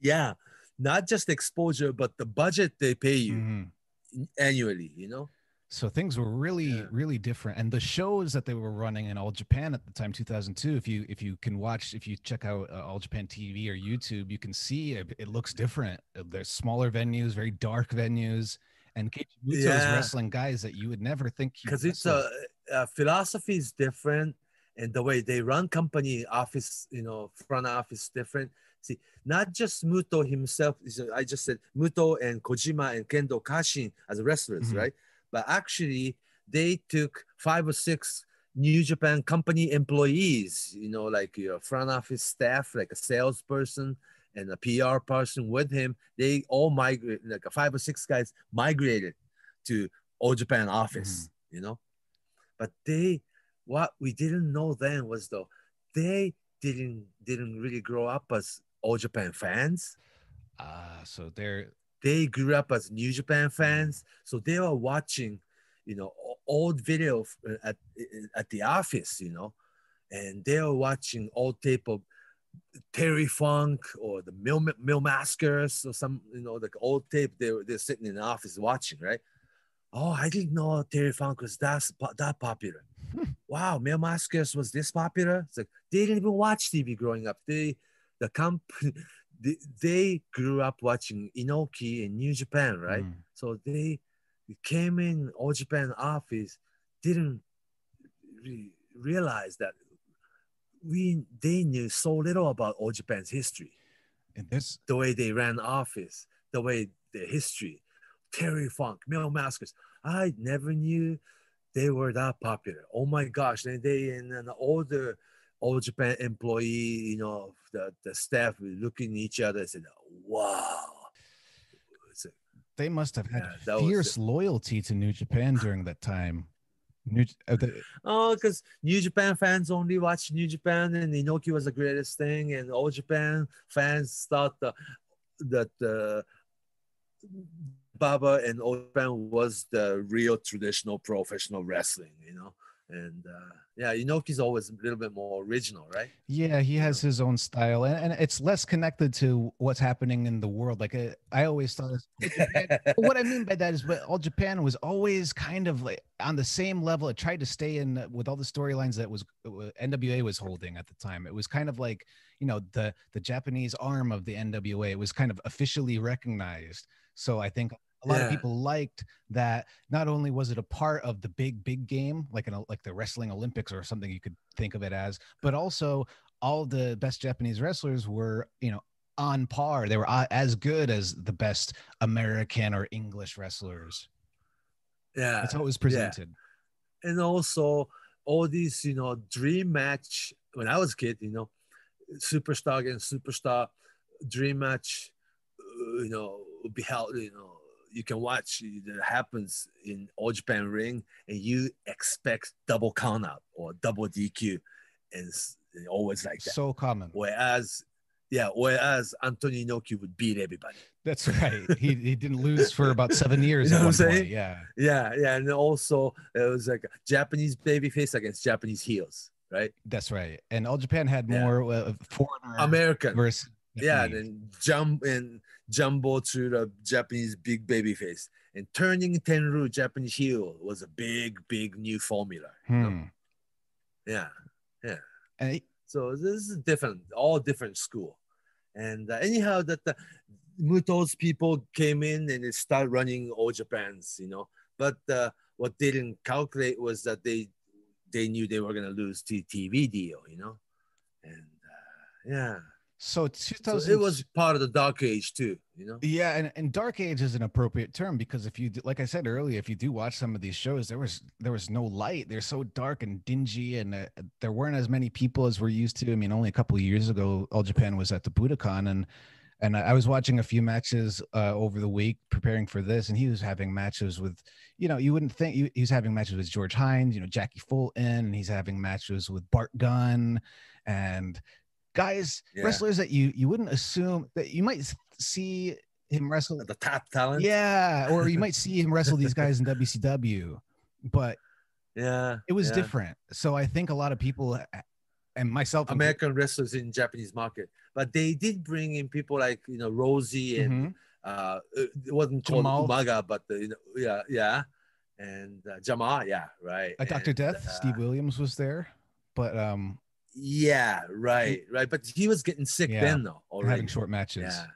Yeah, not just exposure, but the budget they pay you Mhm. annually. You know. So things were really, Yeah. really different. And the shows that they were running in All Japan at the time, 2002, if you if you can watch, if you check out uh, All Japan TV or YouTube, you can see it, it looks different. Uh, There's smaller venues, very dark venues, and Muto's Yeah. wrestling guys that you would never think because it's a, a philosophy is different and the way they run company office you know front office different see not just muto himself is i just said muto and kojima and kendo kashin as wrestlers Mhm. right but actually they took five or six new japan company employees you know like your front office staff like a salesperson and a pr person with him. They all migrate like five or six guys migrated to all japan office you know? But they what we didn't know then was though they didn't didn't really grow up as all japan fans. Ah, so they're they grew up as new japan fans so they were watching you know old video uh, at at the office you know and they were watching old tape of Terry Funk or the Mill Mill Maskers or some you know like old tape they were they're sitting in the office watching right? Oh I didn't know Terry Funk was that that popular. *laughs* Wow Mill Maskers was this popular? It's like they didn't even watch TV growing up. They the company *laughs* they, they grew up watching Inoki in New Japan right mm, so they came in All Japan office, didn't re- realize that we they knew so little about All Japan's history, and this the way they ran office, the way the history, Terry Funk, Mil Maskers. I never knew they were that popular. Oh my gosh! And they and all the All Japan employee, you know, the, the staff were looking at each other and said, "Wow." A- they must have had Yeah, fierce loyalty to New Japan during that time. New, uh, the, Oh, because New Japan fans only watch New Japan, and Inoki was the greatest thing, and All Japan fans thought the, that the Baba and All Japan was the real traditional professional wrestling, you know. And uh, yeah, Inoki's always a little bit more original, right? Yeah, he has his own style, and, and it's less connected to what's happening in the world. Like uh, I always thought, *laughs* what I mean by that is, but all Japan was always kind of like on the same level. It tried to stay in with all the storylines that was uh, NWA was holding at the time. It was kind of like you know the the Japanese arm of the NWA. It was kind of officially recognized. So I think a lot of people liked that. Not only was it a part of the big big game, like an like the wrestling Olympics or something you could think of it as, but also all the best Japanese wrestlers were you know on par. They were uh, as good as the best American or English wrestlers. Yeah. That's how it was presented. and also all these, you know, dream match when I was a kid, you know, superstar against superstar, dream match, uh, you know, would be held, you know, you can watch that happens in All Japan Ring, and you expect double count out or double DQ, and it's always like that. So common. Whereas, yeah, whereas Antonio Inoki would beat everybody. That's right. He, he didn't lose for about seven *laughs* years. You know what I'm point. saying? Yeah. Yeah, yeah, and also it was like a Japanese babyface against Japanese heels, right? That's right. And All Japan had Yeah. more uh, foreigner American. versus yeah, Definitely. then jump and jumbo to the Japanese big baby face. And turning Tenryu Japanese heel was a big, big new formula. you know? Hmm. Yeah. And So this is different, all different school. And uh, anyhow, that the Muto's people came in and they start running all Japan's, you know. But uh, what they didn't calculate was that they they knew they were gonna lose the TV deal, you know. And uh, yeah, so so it was part of the dark age too, you know. Yeah, and, and dark age is an appropriate term because if you do, like I said earlier, if you do watch some of these shows, there was there was no light. They're so dark and dingy, and uh, there weren't as many people as we're used to. I mean, only a couple of years ago, All Japan was at the Budokan, and and I I was watching a few matches uh, over the week preparing for this, and he was having matches with, you know, you wouldn't think he he was having matches with George Hines, you know, Jackie Fulton, and he's having matches with Bart Gunn, and guys, Yeah. wrestlers that you you wouldn't assume that you might see him wrestle. The top talent. Yeah, or you *laughs* might see him wrestle these guys in WCW, but yeah. it was yeah. different. So I think a lot of people, and myself, included- American wrestlers in Japanese market, but they did bring in people like you know Rosey and Mhm. uh, it wasn't called Jamal. Umaga, but the, you know, yeah, yeah, and uh, Jamal, yeah, right. uh, Dr. and, Death, uh, Steve Williams was there, but um, Yeah, right, right. But he was getting sick Yeah, then, though. Already. having short matches. Yeah,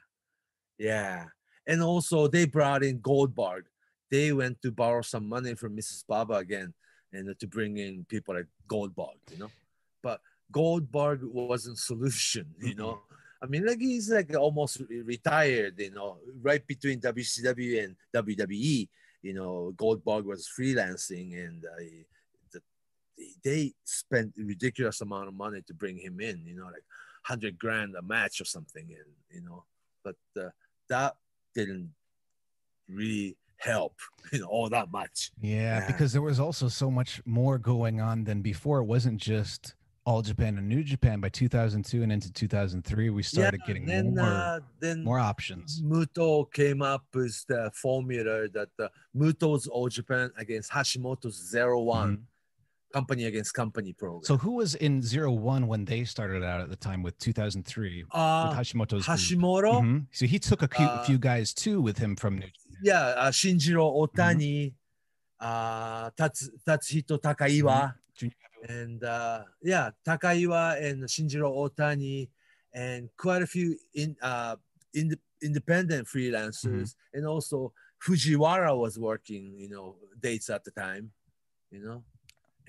yeah, and also they brought in Goldberg. They went to borrow some money from Mrs. Baba again, and to bring in people like Goldberg, you know. But Goldberg wasn't solution, *laughs* you know. I mean, like he's like almost retired, you know, right between WCW and WWE. You know, Goldberg was freelancing, and uh, they spent a ridiculous amount of money to bring him in. You know, like hundred grand a match or something, and you know, but uh, that didn't really help, *laughs* you know, all that much. Yeah, Yeah. because there was also so much more going on than before. It wasn't just All Japan and New Japan. By 2002 and into 2003, we started getting then, more uh, then more options. Muto came up with the formula that uh, Muto's All Japan against Hashimoto's Zero One Mhm. Company against company program. So who was in Zero One when they started out at the time with 2003 with uh, Hashimoto's group? Hashimoto, Mhm. So he took a few, Uh, few guys too with him from New Japan. yeah, uh, Shinjiro Otani, Mm-hmm. uh, Tats, Tatsuhito Takaiwa, Junior and uh, yeah, Takaiwa and Shinjiro Otani, and quite a few in, uh, in, independent freelancers, Mm-hmm. and also Fujiwara was working, you know, dates at the time, you know,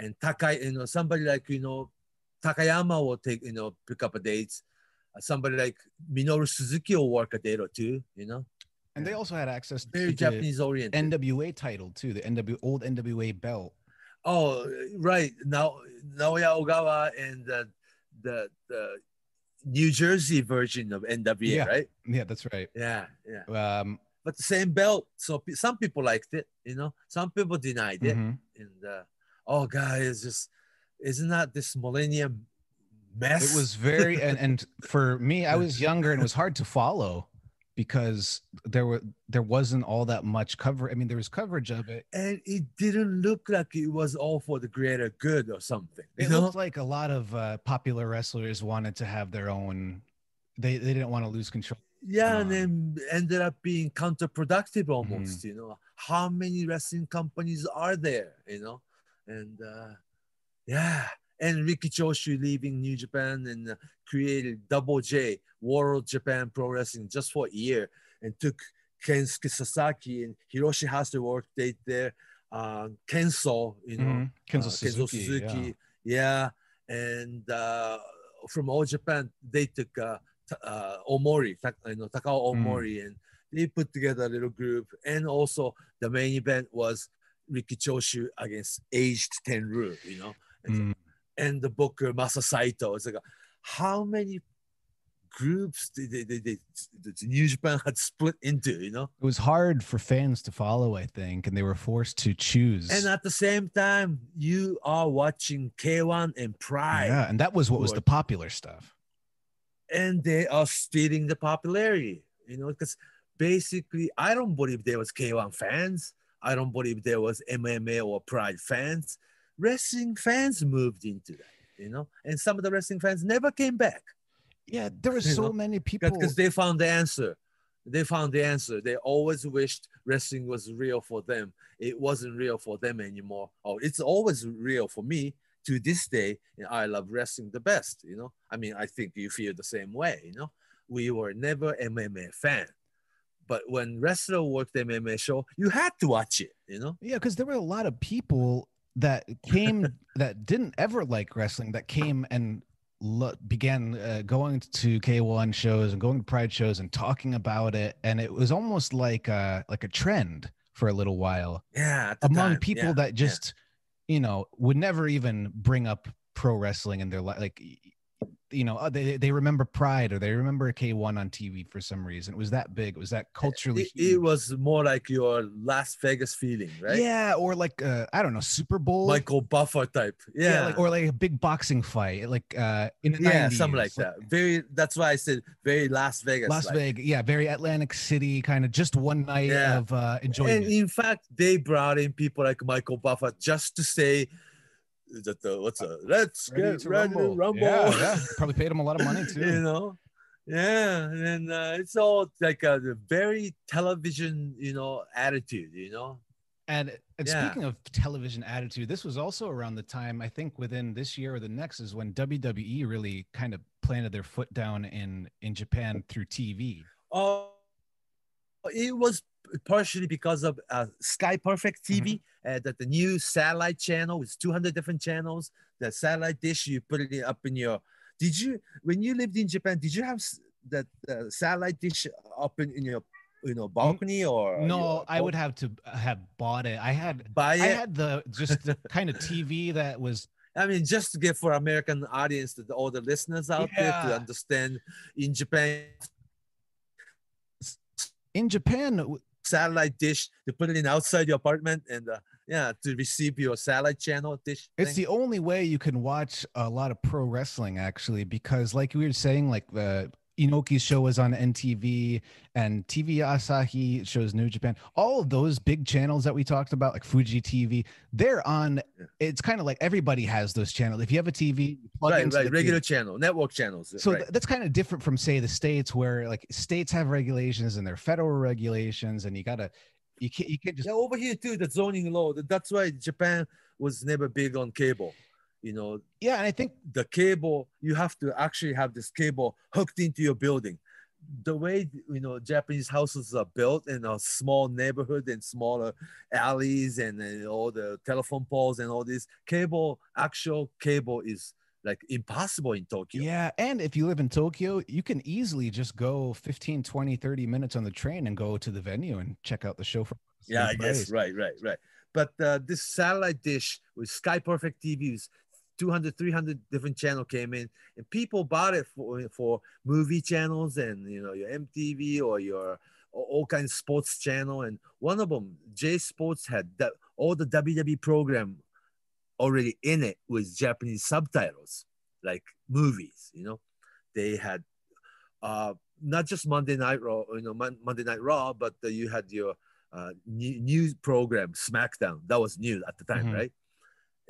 and Takai, you know, somebody like you know, Takayama will take, you know, pick up a date. Uh, somebody like Minoru Suzuki will work a date or two, you know, And they also had access to very Japanese oriented. NWA title too, the NW old NWA belt. Oh, right. Now Naoya Ogawa and the the, the New Jersey version of NWA, Yeah. right? Yeah, that's right. Yeah, yeah. Um, But the same belt. So some people liked it, you know. Some people denied it. mhm. And uh, oh, God, it's just isn't that this millennium mess? It was very and, and for me, I was *laughs* younger and it was hard to follow because there were there wasn't all that much cover. I mean, there was coverage of it. and it didn't look like it was all for the greater good or something. It know? looked like a lot of uh, popular wrestlers wanted to have their own. They they didn't want to lose control. yeah and then ended up being counterproductive Mm-hmm. almost you know how many wrestling companies are there you know and uh yeah and Riki Choshu leaving New Japan and uh, created Double J World Japan Pro Wrestling just for a year and took Kensuke Sasaki and Hiroshi Hase worked date there uh, Kenzo you know Mhm. Kenzo uh, Suzuki. yeah. yeah. And uh, from All Japan, they took uh, uh, Omori, you know, Takao Mm. Omori, and they put together a little group. And also, the main event was Riki Choshu against aged Tenryu, you know, and, Mm. and the booker Masa Saito. It's like, how many groups did, did, did, did, did New Japan had split into, you know? It was hard for fans to follow, I think, and they were forced to choose. And at the same time, you are watching K1 and Pride. yeah, and that was what was the popular stuff. and they are stealing the popularity, you know, because basically, I don't believe there was K1 fans. I don't believe there was MMA or Pride fans. Wrestling fans moved into that, you know, and some of the wrestling fans never came back. Yeah, there were *laughs* so know, many people. because they found the answer. They found the answer. They always wished wrestling was real for them. It wasn't real for them anymore. Oh, it's always real for me to this day. And I love wrestling the best. You know, I mean, I think you feel the same way. You know, we were never MMA fan, but when wrestler worked MMA show, you had to watch it. You know, Yeah, because there were a lot of people that came *laughs* that didn't ever like wrestling that came and lo- began uh, going to K1 shows and going to Pride shows and talking about it, and it was almost like a like a trend for a little while yeah, among time, people yeah, that yeah. just you know would never even bring up pro wrestling in their life, like. You know, uh, they, they remember Pride or they remember K1 on TV for some reason. It was that big. It was that culturally. It, it was more like your Las Vegas feeling, right? Yeah, or like uh, I don't know, Super Bowl. Michael Buffer type. yeah, Yeah, like, or like a big boxing fight, like uh in the yeah, 90s, something like that. Very. That's why I said very Las Vegas. Las like. Vegas, yeah, very Atlantic City, kind of just one night Yeah. of uh And enjoyment. in fact, they brought in people like Michael Buffer just to say that the what's a let's get ready to rumble. Yeah, yeah. *laughs* Probably paid him a lot of money too. you know, yeah, and uh, it's all like a very television, you know, attitude. You know, And, and Yeah. speaking of television attitude, this was also around the time I think within this year or the next is when WWE really kind of planted their foot down in in Japan through TV. Oh, it was partially because of uh, Sky Perfect TV, uh, that the new satellite channel with 200 different channels. The satellite dish, you put it up in your. Did you when you lived in Japan? Did you have that uh, satellite dish up in, in your you know balcony or No, I would have to have bought it. I had buy it? I had the just the *laughs* kind of TV that was I mean, just to get for American audience, to the, all the listeners out there to understand, in Japan, in Japan. Satellite dish to put it in outside your apartment and uh, yeah, to receive your satellite channel dish. It's thing. the only way you can watch a lot of pro wrestling, actually, because like we were saying, like the Inoki's show was on NTV and TV Asahi shows New Japan. All of those big channels that we talked about, like Fuji TV, they're on. It's kind of like everybody has those channels. If you have a TV, plug right, into right, the regular TV. channel, network channels. So right. th- that's kind of different from say the states, where like states have regulations and they're federal regulations, and you gotta. You can't. You can't just yeah, over here too, the zoning law. That's why Japan was never big on cable. You know, Yeah, and I think the cable you have to actually have this cable hooked into your building. The way you know Japanese houses are built in a small neighborhood and smaller alleys and, uh, all the telephone poles and all this cable, actual cable is like impossible in Tokyo. Yeah, and if you live in Tokyo, you can easily just go 15, 20, 30 minutes on the train and go to the venue and check out the show for Yeah, I guess right, right, right. But uh, this satellite dish with Sky Perfect TVs, 200, 300 different channel came in, and people bought it for for movie channels and you know your MTV or your all kinds of sports channel. And one of them, J Sports, had that all the WWE program already in it with Japanese subtitles, like movies. You know, they had uh, not just Monday Night Raw, you know, Mon- Monday Night Raw, but uh, you had your uh, new, news program SmackDown. That was new at the time, Mhm. right?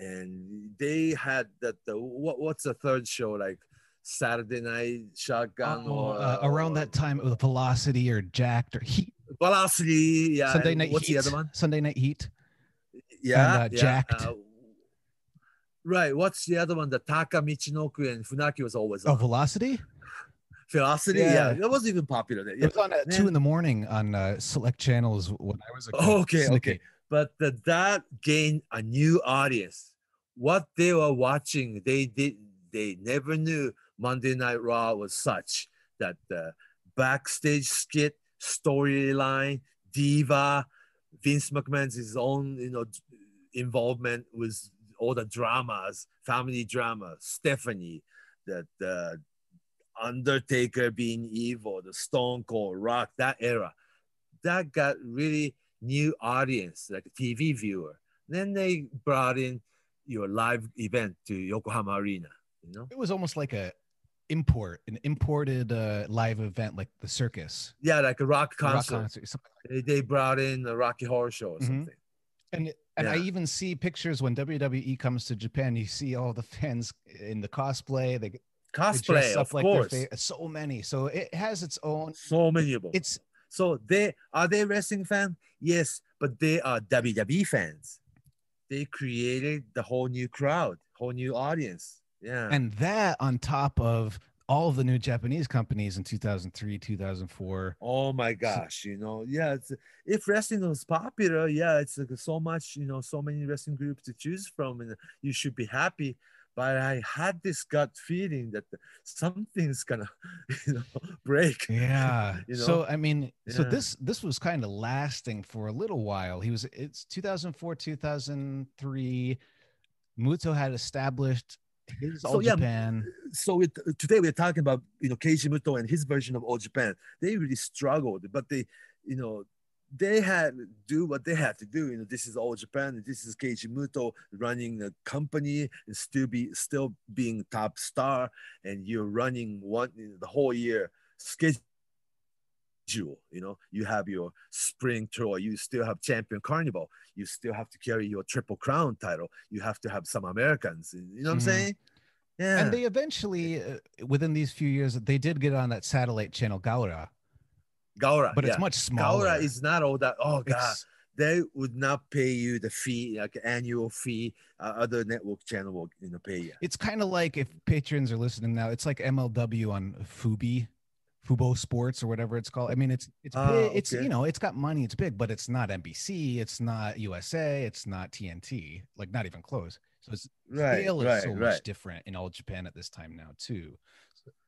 And they had that. Uh, what, what's the third show like? Saturday Night Shotgun Oh, or uh, around or that time, with Velocity or Jacked or Heat, Velocity. Yeah. Sunday Night What's Heat, the other one? Sunday Night Heat. Yeah, uh, yeah, Jacked. uh, right. What's the other one? The Taka Michinoku and Funaki was always on. Oh. Velocity. Velocity. Yeah. Yeah. that wasn't even popular. Then. It was on at two in the morning on uh, select channels when I was a kid. Okay, Snippy. okay. But the, that gained a new audience. What they were watching, they did they never knew Monday Night Raw was such that the backstage skit, storyline, diva, Vince McMahon's his own, you know, involvement with all the dramas, family drama, Stephanie, that the Undertaker being evil, the Stone Cold Rock, that era, that got really new audience, like a TV viewer. Then they brought in your live event to Yokohama Arena. You know, It was almost like a import, an imported uh, live event, like the circus, yeah, like a rock a rock concert. concert, something like They, they brought in the Rocky Horror Show or Mhm. something. And and I even see pictures when WWE comes to Japan. You see all the *laughs* fans in the cosplay. They They cosplay, dress of like course. fa- so many. So it has its own. so many of them. It's So they are they wrestling fan? Yes, but they are WWE fans. They created the whole new crowd, whole new audience. Yeah. and that on top of all of the new Japanese companies in 2003, 2004. oh my gosh, you know, yeah. It's, if wrestling was popular, yeah, it's like so much, you know, so many wrestling groups to choose from, and you should be happy. But I had this gut feeling that something's gonna, *laughs* you know, break. Yeah. *laughs* You know? So I mean, so this this was kind of lasting for a little while. He was it's 2004, 2003. Muto had established his So, All yeah, Japan. so it, today we're talking about you know Keiji Muto and his version of All Japan. They really struggled, but they, you know, they had to do what they had to do. You know, this is All Japan, this is Keiji Muto running a company and still be still being top star, and you're running one the whole year schedule. You know, you have your spring tour, you still have champion carnival, you still have to carry your triple crown title, you have to have some Americans. You know what Mhm. I'm saying? Yeah. And they eventually, uh, within these few years, they did get on that satellite channel Gaora, Gaora, but yeah. it's much smaller. Gaora is not all that. Oh God, It's- they would not pay you the fee, like annual fee. Uh, other network channel will you know pay you. it's kind of like if patrons are listening now, it's like MLW on Fubi, Fubo Sports or whatever it's called. I mean, it's it's Ah, it's okay. you know it's got money, it's big, but it's not NBC, it's not USA, it's not TNT, like not even close. So it's Right, scale is right, so right. much different in all Japan at this time now too.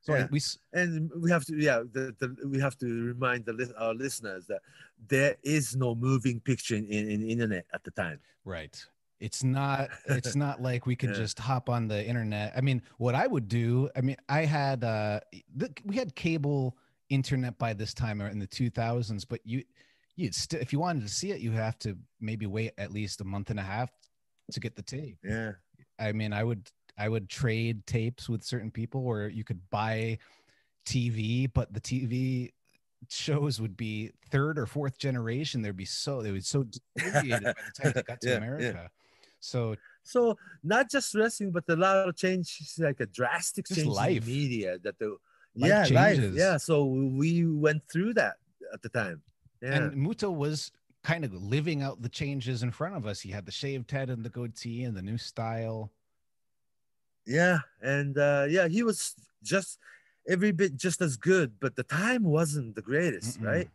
So Yeah. we And we have to, yeah, the, the, we have to remind the our listeners that there is no moving picture in, in, in internet at the time. Right. It's not it's *laughs* not like we could Yeah. just hop on the internet. I mean, what I would do, I mean, I had uh the, we had cable internet by this time or in the 2000s, but you you'd still if you wanted to see it, you have to maybe wait at least a month and a half to get the tape. Yeah, I mean, I would I would trade tapes with certain people where you could buy TV, but the TV shows would be third or fourth generation. There'd be so they would so deviated by the time they *laughs* got to Yeah, yeah. America. So so not just wrestling, but a lot of changes, like a drastic change life. in media. That the Life yeah, life, changes. yeah. So we went through that at the time. Yeah. and Muto was kind of living out the changes in front of us. He had the shaved head and the goatee and the new style. Yeah, and uh, yeah, he was just every bit just as good, but the time wasn't the greatest, Mm-mm. right?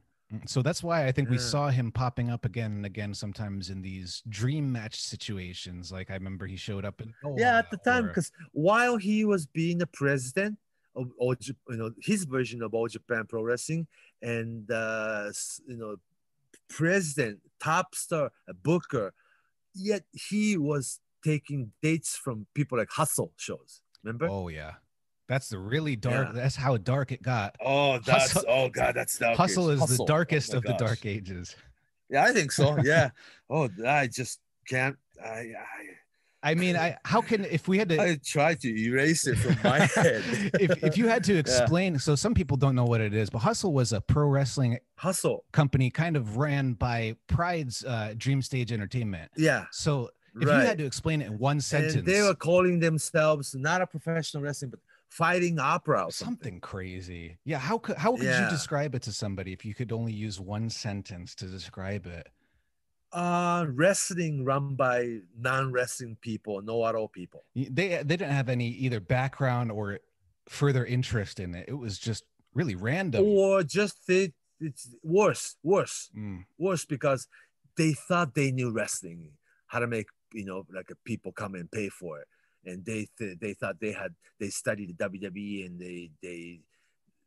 So that's why I think we saw him popping up again and again sometimes in these dream match situations. Like I remember he showed up in Yeah, at the time, or- because while he was being the president of all, you know, his version of All Japan Pro Wrestling, and uh, you know, president, top star, a booker, yet he was taking dates from people like Hustle shows. Remember? Oh yeah, that's the really dark. Yeah. That's how dark it got. Oh, that's Hustle- oh god, that's dark. Hustle is the Hustle. Oh darkest my of the dark ages. Yeah, I think so. *laughs* Yeah. oh, I just can't. I I I mean, I how can if we had to *laughs* I try to erase it from my *laughs* head. if if you had to explain, so some people don't know what it is, but Hustle was a pro wrestling Hustle. company kind of ran by Pride's uh, Dream Stage Entertainment. Yeah. So if right. you had to explain it in one sentence, and they were calling themselves not a professional wrestling, but fighting opera or something. something crazy. Yeah, how could how could you describe it to somebody if you could only use one sentence to describe it? Uh, wrestling run by non-wrestling people, no at all people. They they didn't have any either background or further interest in it. It was just really random. Or just they, it's worse, worse, Mm, worse because they thought they knew wrestling, how to make you know like people come and pay for it, and they th- they thought they had they studied the WWE and they they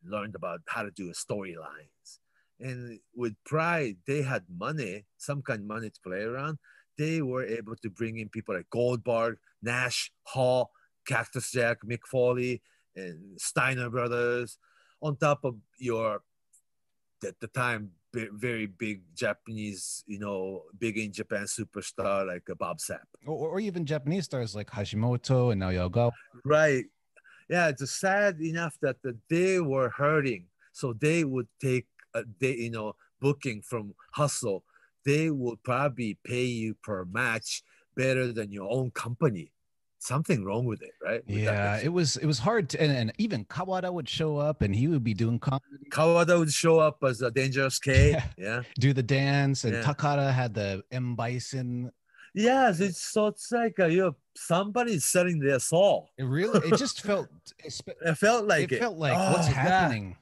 learned about how to do storylines. And with Pride, they had money, some kind of money to play around. They were able to bring in people like Goldberg, Nash, Hall, Cactus Jack, Mick Foley, and Steiner Brothers, on top of your at the time very big Japanese, you know, big in Japan superstar like uh, Bob Sapp. or, or even Japanese stars like Hashimoto and Naoyaga. Right. Yeah, it's sad enough that the, they were hurting, so they would take a day, you know booking from Hustle. They would probably pay you per match better than your own company. Something wrong with it, right? With Yeah, it was it was hard to, and, and even Kawada would show up and he would be doing comedy, Kawada would show up as a dangerous *laughs* K. Yeah. Yeah. do the dance, and Yeah. Takada had the M Bison. Yes, it's so it's like uh, you somebody's selling their soul. It really, it *laughs* just felt, it, It felt like it it. felt like what's Oh, God. happening,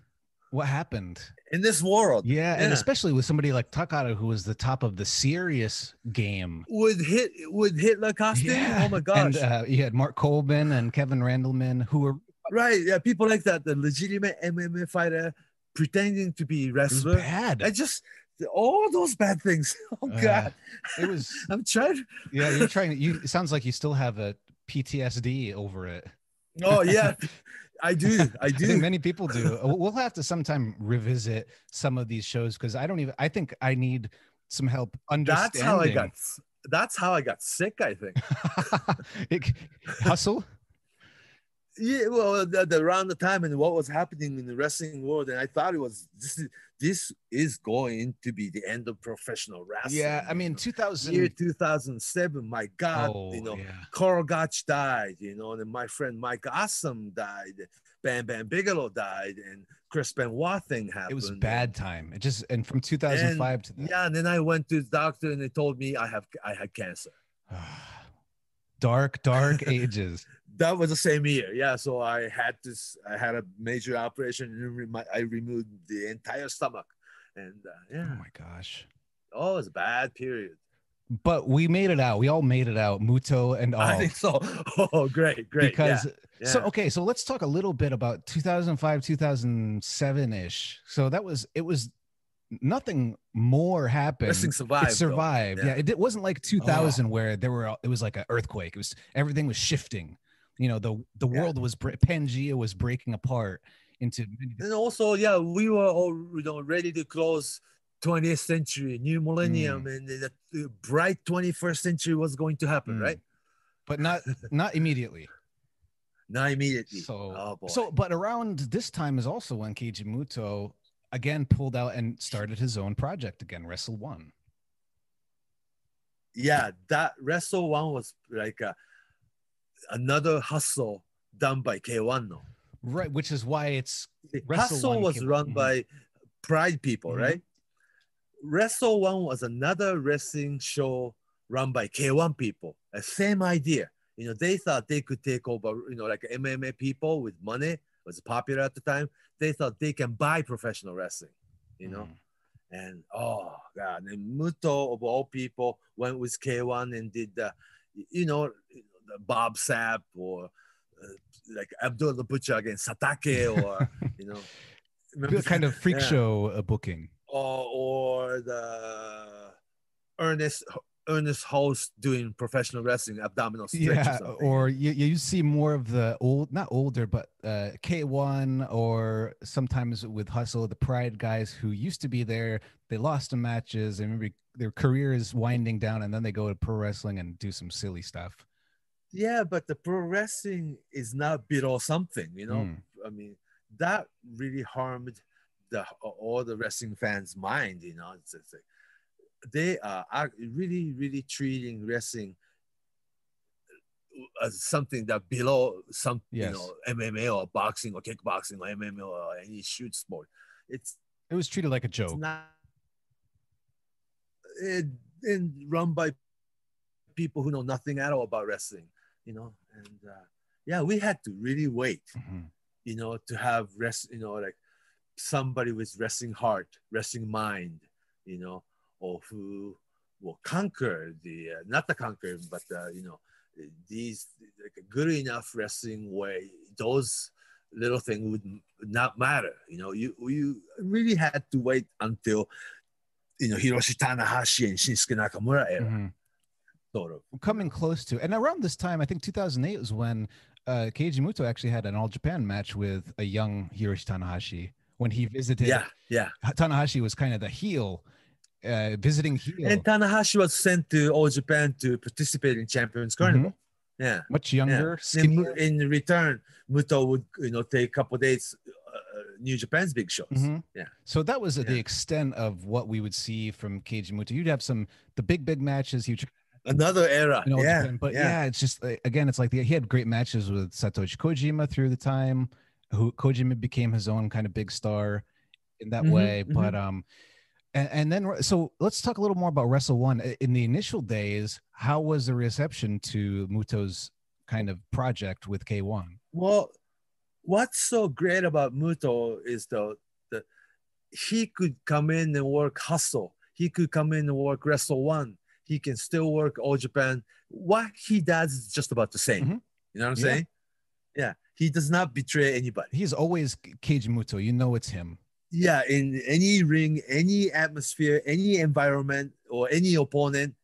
what happened. in this world. Yeah, and especially with somebody like Takada, who was the top of the serious game. With hit with Hitler costume. Yeah, Oh my gosh. And uh, you had Mark Coleman and Kevin Randleman, who were right. Yeah, people like that, the legitimate MMA fighter pretending to be wrestler. bad. I just all those bad things. *laughs* Oh Uh, God. It was *laughs* I'm trying. yeah. You're trying. You it sounds like you still have a PTSD over it. Oh yeah, *laughs* I do. *laughs* I I do. think many people do. Uh, we'll we'll have to sometime revisit some of these shows because I don't even. I think I need some help understanding. That's how I got. That's how I got sick. I think. *laughs* It- hustle. Yeah, well, the, the, around the time and what was happening in the wrestling world, and I thought it was this. Is, this is going to be the end of professional wrestling. Yeah, I mean, 2000. year 2007. My God, oh, you know, yeah. Karl Gotch died, you know, and then my friend Mike Awesome died, Bam Bam Bigelow died, and Chris Benoit thing happened. It was bad time. It just and from 2005 to that. Yeah, and then I went to the doctor and they told me I have I had cancer. *sighs* dark, dark *laughs* ages. That was the same year. Yeah, so I had this. I had a major operation and re- my- I removed the entire stomach, and uh, Oh my gosh. oh, it was a bad period. But we made it out. We all made it out. Muto and all. I think so. *laughs* Oh, great, great. because yeah, so okay so let's talk a little bit about 2005 2007 ish so that was it was nothing more happened wrestling survived. it survived yeah, Yeah. it, di- wasn't like 2000 where there were it was like an earthquake it was everything was shifting you know the the Yeah. world was pangea was breaking apart into And also, yeah, we were all you know ready to close 20th century, new millennium, and the, the bright 21st century was going to happen, Mm. right? but not not immediately Not immediately. so oh so but around this time is also when keiji muto again pulled out and started his own project again wrestle one yeah, that Wrestle One was like a, another hustle done by K1. No, right which is why it's hustle was came- run mhm. by Pride people, Mhm. right? Wrestle One was another wrestling show run by K1 people. The same idea. You know, they thought they could take over, you know, like MMA people with money was popular at the time. They thought they can buy professional wrestling, you know. Mhm. And oh god, and Muto of all people went with K1 and did the, you know, Bob Sapp or uh, like Abdul the Butcher against Satake or *laughs* you know, remember kind of freak Yeah. show uh, booking. or or the Ernest Ernest Hoost doing professional wrestling abdominal stretch or Yeah, something. or you, you see more of the old, not older, but uh, K1 or sometimes with Hustle, the Pride guys who used to be there. They lost some matches. and maybe their career is winding down, and then they go to pro wrestling and do some silly stuff. Yeah, but the pro wrestling is not below something, you know. Mm. I mean, that really harmed the all the wrestling fans' mind. You know, it's, it's like, they are really, really treating wrestling as something that below some, Yes. you know, MMA or boxing or kickboxing or MMA or any shoot sport. It's, It was treated like a joke. it's not it, and run by people who know nothing at all about wrestling. You know, and uh, yeah, we had to really wait Mhm. you know, to have rest, you know, like somebody with resting heart, resting mind, you know, or who will conquer the, uh, not the conquer, but, uh, you know, these like a good enough resting way, those little thing would not matter. You know, you, you really had to wait until, you know, Hiroshi Tanahashi and Shinsuke Nakamura era, Mhm. Sort of. Coming close to, and around this time, I think 2008 was when uh, Keiji Muto actually had an All Japan match with a young Hiroshi Tanahashi when he visited. Yeah, yeah. Tanahashi was kind of the heel, uh, visiting heel. And Tanahashi was sent to All Japan to participate in Champions Carnival. Yeah. much Yeah. younger, In, in return, Muto would you know take a couple days uh, New Japan's big shows. Mhm. Yeah. So that was uh the extent of what we would see from Keiji Muto. You'd have some the big big matches. He would Another era. in All yeah. But yeah. it's just again, it's like the, he had great matches with Satoshi Kojima through the time. Who Kojima became his own kind of big star in that Mhm, way. mhm. But um, and, and then so let's talk a little more about Wrestle One. In the initial days, how was the reception to Muto's kind of project with K1? Well, what's so great about Muto is the, the he could come in and work hustle. He could come in and work Wrestle One. He can still work All Japan. What he does is just about the same. Mhm. You know what I'm Yeah. saying? Yeah. He does not betray anybody. He's always Keiji Muto. You know it's him. Yeah, in any ring, any atmosphere, any environment, or any opponent,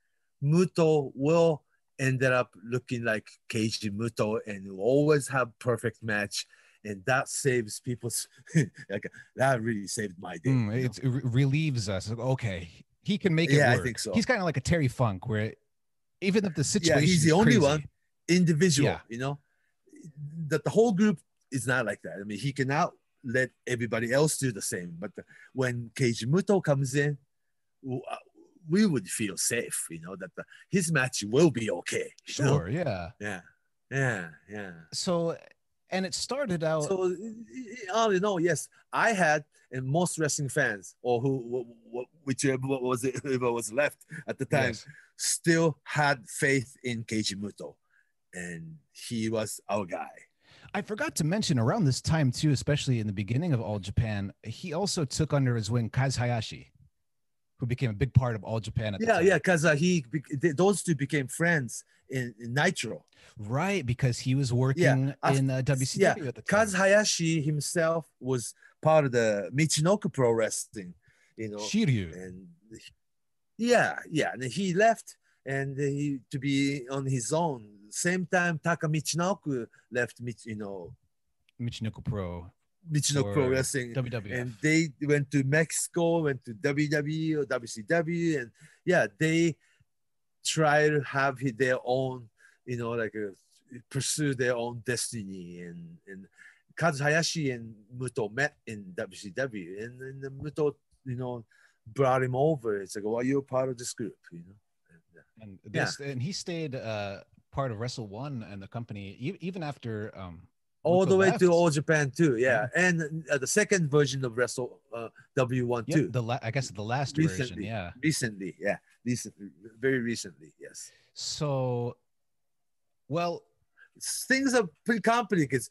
Muto will end up looking like Keiji Muto and always have perfect match. And that saves people's *laughs* like that really saved my day. Mm, you know? it's, it relieves us. Okay, he can make it Yeah, I think so. He's kind of like a Terry Funk, where even if the situation, yeah, he's the only crazy- one individual, Yeah. you know. That the whole group is not like that. I mean, he cannot let everybody else do the same. But the, when Keiji Muto comes in, uh, we would feel safe, you know, that the, his match will be okay. you know? Sure, yeah. Yeah. Yeah. Yeah. So, and it started out. So, i- i- all in all, yes, I had, and most wrestling fans, or who, wh- wh- whichever was it, *laughs* whoever was left at the time, yes. still had faith in Keiji Muto. And he was our guy. I forgot to mention around this time too, especially in the beginning of All Japan, he also took under his wing Kaz Hayashi, who became a big part of All Japan at Yeah, time. yeah, because uh, he, those two became friends in, in Nitro. Right, because he was working af- in uh, WCW yeah, at the time. Kaz Hayashi himself was part of the Michinoku Pro Wrestling, you know. Shiryu. and yeah, yeah, and he left and he to be on his own. Same time, Taka Michinoku left, you know, Michinoku Pro, Michinoku Pro Wrestling, WWF. and they went to Mexico, went to WWE or WCW, and yeah, they try to have their own, you know, like a, pursue their own destiny. And and Kaz Hayashi and Muto met in WCW, and then the Muto, you know, brought him over. It's like, well, you're part of this group, you know. And, uh, and this and he stayed uh part of Wrestle One and the company even after um all the way left. to All Japan too, yeah. And uh, the second version of Wrestle uh, W1 yeah, too. the la- I guess the last version, Recently. yeah. recently, yeah, recently, very recently, yes. So, well, things are pretty complicated. It's,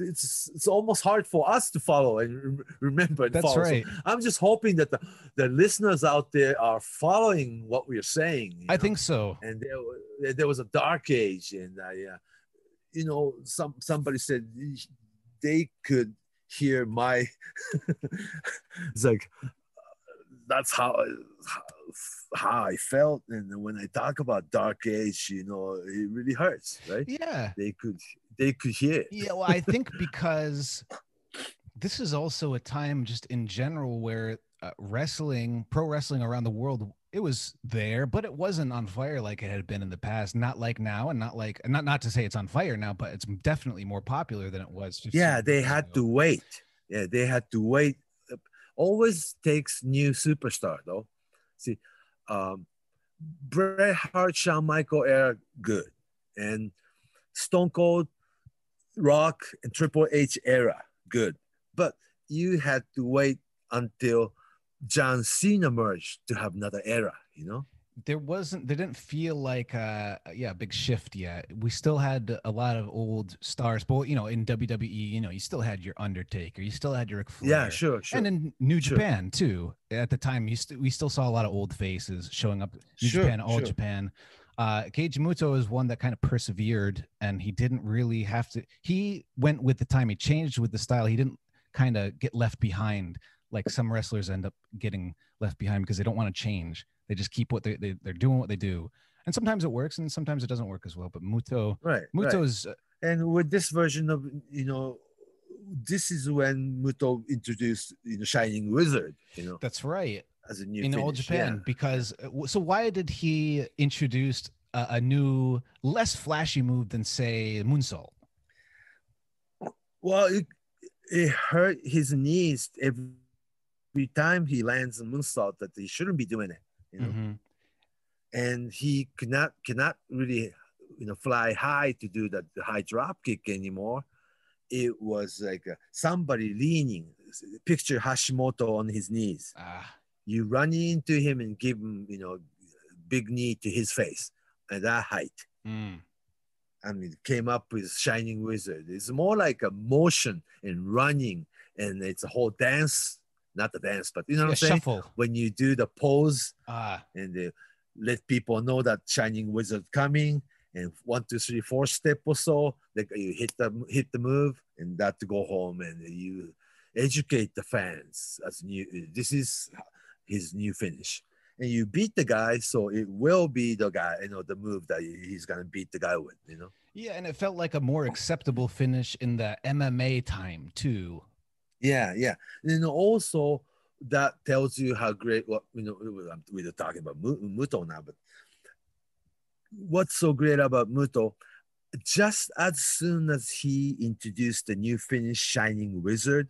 it's it's almost hard for us to follow and rem- remember. And that's follow. So right. I'm just hoping that the, the listeners out there are following what we're saying. I know? think so. And there, there was a dark age, and I, uh, you know, some somebody said they could hear my. *laughs* it's like that's how how I felt, and when I talk about dark age, you know, it really hurts, right? Yeah. They could they could hear it. Yeah, well, I think because this is also a time just in general where uh, wrestling, pro wrestling around the world, it was there, but it wasn't on fire like it had been in the past. Not like now, and not like not not to say it's on fire now, but it's definitely more popular than it was. Yeah, they had ago. to wait. Yeah, they had to wait. Always takes new superstar though. See, um, Bret Hart, Shawn Michael era good, and Stone Cold, Rock, and Triple H era good. But you had to wait until John Cena merged to have another era. You know. there wasn't there didn't feel like uh yeah a big shift yet we still had a lot of old stars but you know in wwe you know you still had your undertaker you still had your Ric Yeah, sure, sure. and in new Sure. japan too at the time you st- we still saw a lot of old faces showing up new Sure, japan all sure. japan uh Keiji Muto is one that kind of persevered and he didn't really have to he went with the time he changed with the style he didn't kind of get left behind like some wrestlers end up getting left behind because they don't want to change. They just keep what they, they they're doing what they do. And sometimes it works and sometimes it doesn't work as well but Muto right. right. Muto's uh, and with this version of you know this is when muto introduced you know shining wizard you know. That's right. As a new in all finish, Japan because uh, so why did he introduce a, a new less flashy move than say moonsault? Well it, it hurt his knees every, every time he lands a moonsault that he shouldn't be doing it you know Mhm. and he could not cannot really you know fly high to do that the high drop kick anymore. It was like somebody leaning. Picture Hashimoto on his knees. Ah, You run into him and give him you know big knee to his face at that height. mm, I mean, came up with Shining Wizard. It's more like a motion and running, and it's a whole dance, not the dance, but you know what I'm saying? shuffle. When you do the pose Ah, and let people know that Shining Wizard coming, and one, two, three, four step or so, like you hit the hit the move, and that to go home, and you educate the fans as new. This is his new finish. And you beat the guy, so it will be the guy, you know, the move that he's gonna beat the guy with, you know. yeah, and it felt like a more acceptable finish in the MMA time too. Yeah, yeah. And also that tells you how great what you know we're talking about Mu- Muto now, but what's so great about Muto? Just as soon as he introduced the new finish Shining Wizard,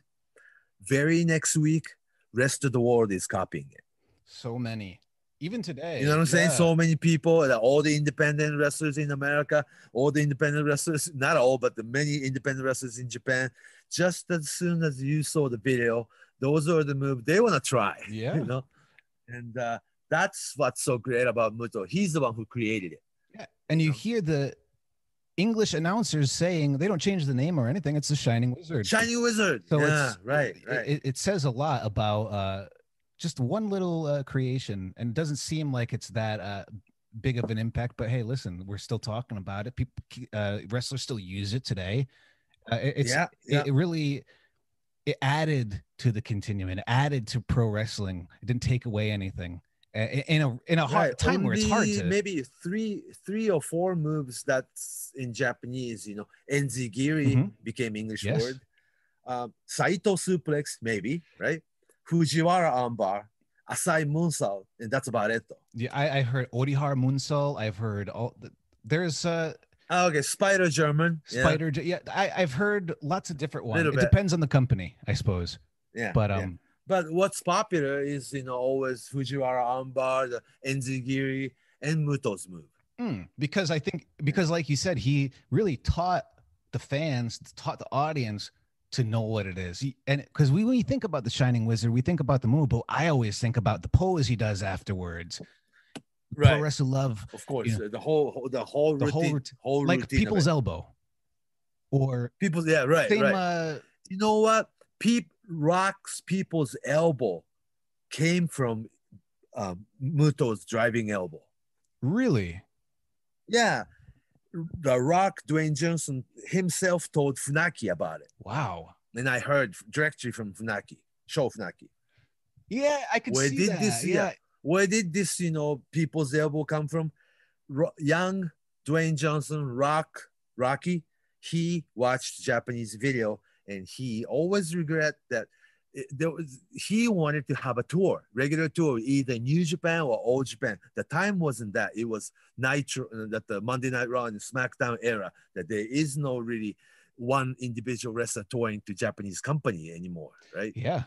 very next week, rest of the world is copying it. So many, even today. You know what I'm saying? So many people, all the independent wrestlers in America, all the independent wrestlers, not all, but the many independent wrestlers in Japan, just as soon as you saw the video, those are the moves they want to try. *laughs* Yeah. You know? And uh, that's what's so great about Muto. He's the one who created it. Yeah, and you know? hear the English announcers saying they don't change the name or anything. It's the Shining Wizard. Shining Wizard. So yeah, it's right, it- right. It, it says a lot about uh, just one little uh, creation, and it doesn't seem like it's that uh, big of an impact. But hey, listen, we're still talking about it. People, uh, wrestlers still use it today. Uh, it- it's yeah, yeah. it, it really it added to the continuum. It added to pro wrestling. It didn't take away anything. In a in a hard Right, time where it's hard to maybe three three or four moves that's in Japanese, you know, enzigiri Mhm. became English Yes. word. Um, Saito suplex, maybe, right? Fujiwara armbar, Asai moonsault, and that's about it though. Yeah, I, I heard Odihar Moonsault. I've heard all. The, there's uh Ah, Okay, Spider German. Spider. J Yeah, I, I've heard lots of different ones. It depends on the company, I suppose. Yeah. But yeah. um, but what's popular is you know always Fujiwara armbar, the enzigiri, and Muto's move. mm, because I think because like you said, he really taught the fans, taught the audience to know what it is. He, and because we when you think about the Shining Wizard, we think about the move, but I always think about the pose he does afterwards. Pro Right. wrestler love Of course, You the whole the whole The routine, whole whole, whole like routine people's elbow, or people. Yeah, right, same. right. Uh, you know what? Peep rocks people's elbow came from um, Muto's driving elbow. really, Yeah, the Rock Dwayne Johnson himself told Funaki about it, wow. and I heard directly from Funaki, Sho Funaki. Yeah, I could Where see did that. this- yeah. yeah. Where did this, you know, people's elbow come from? Ro- young Dwayne Johnson, Rock, Rocky, he watched Japanese video and he always regret that there was he wanted to have a tour, regular tour, either New Japan or All Japan. The time wasn't that; it was Nitro, uh, that the Monday Night Raw and SmackDown era. That there is no really one individual wrestler touring to Japanese company anymore, right? Yeah.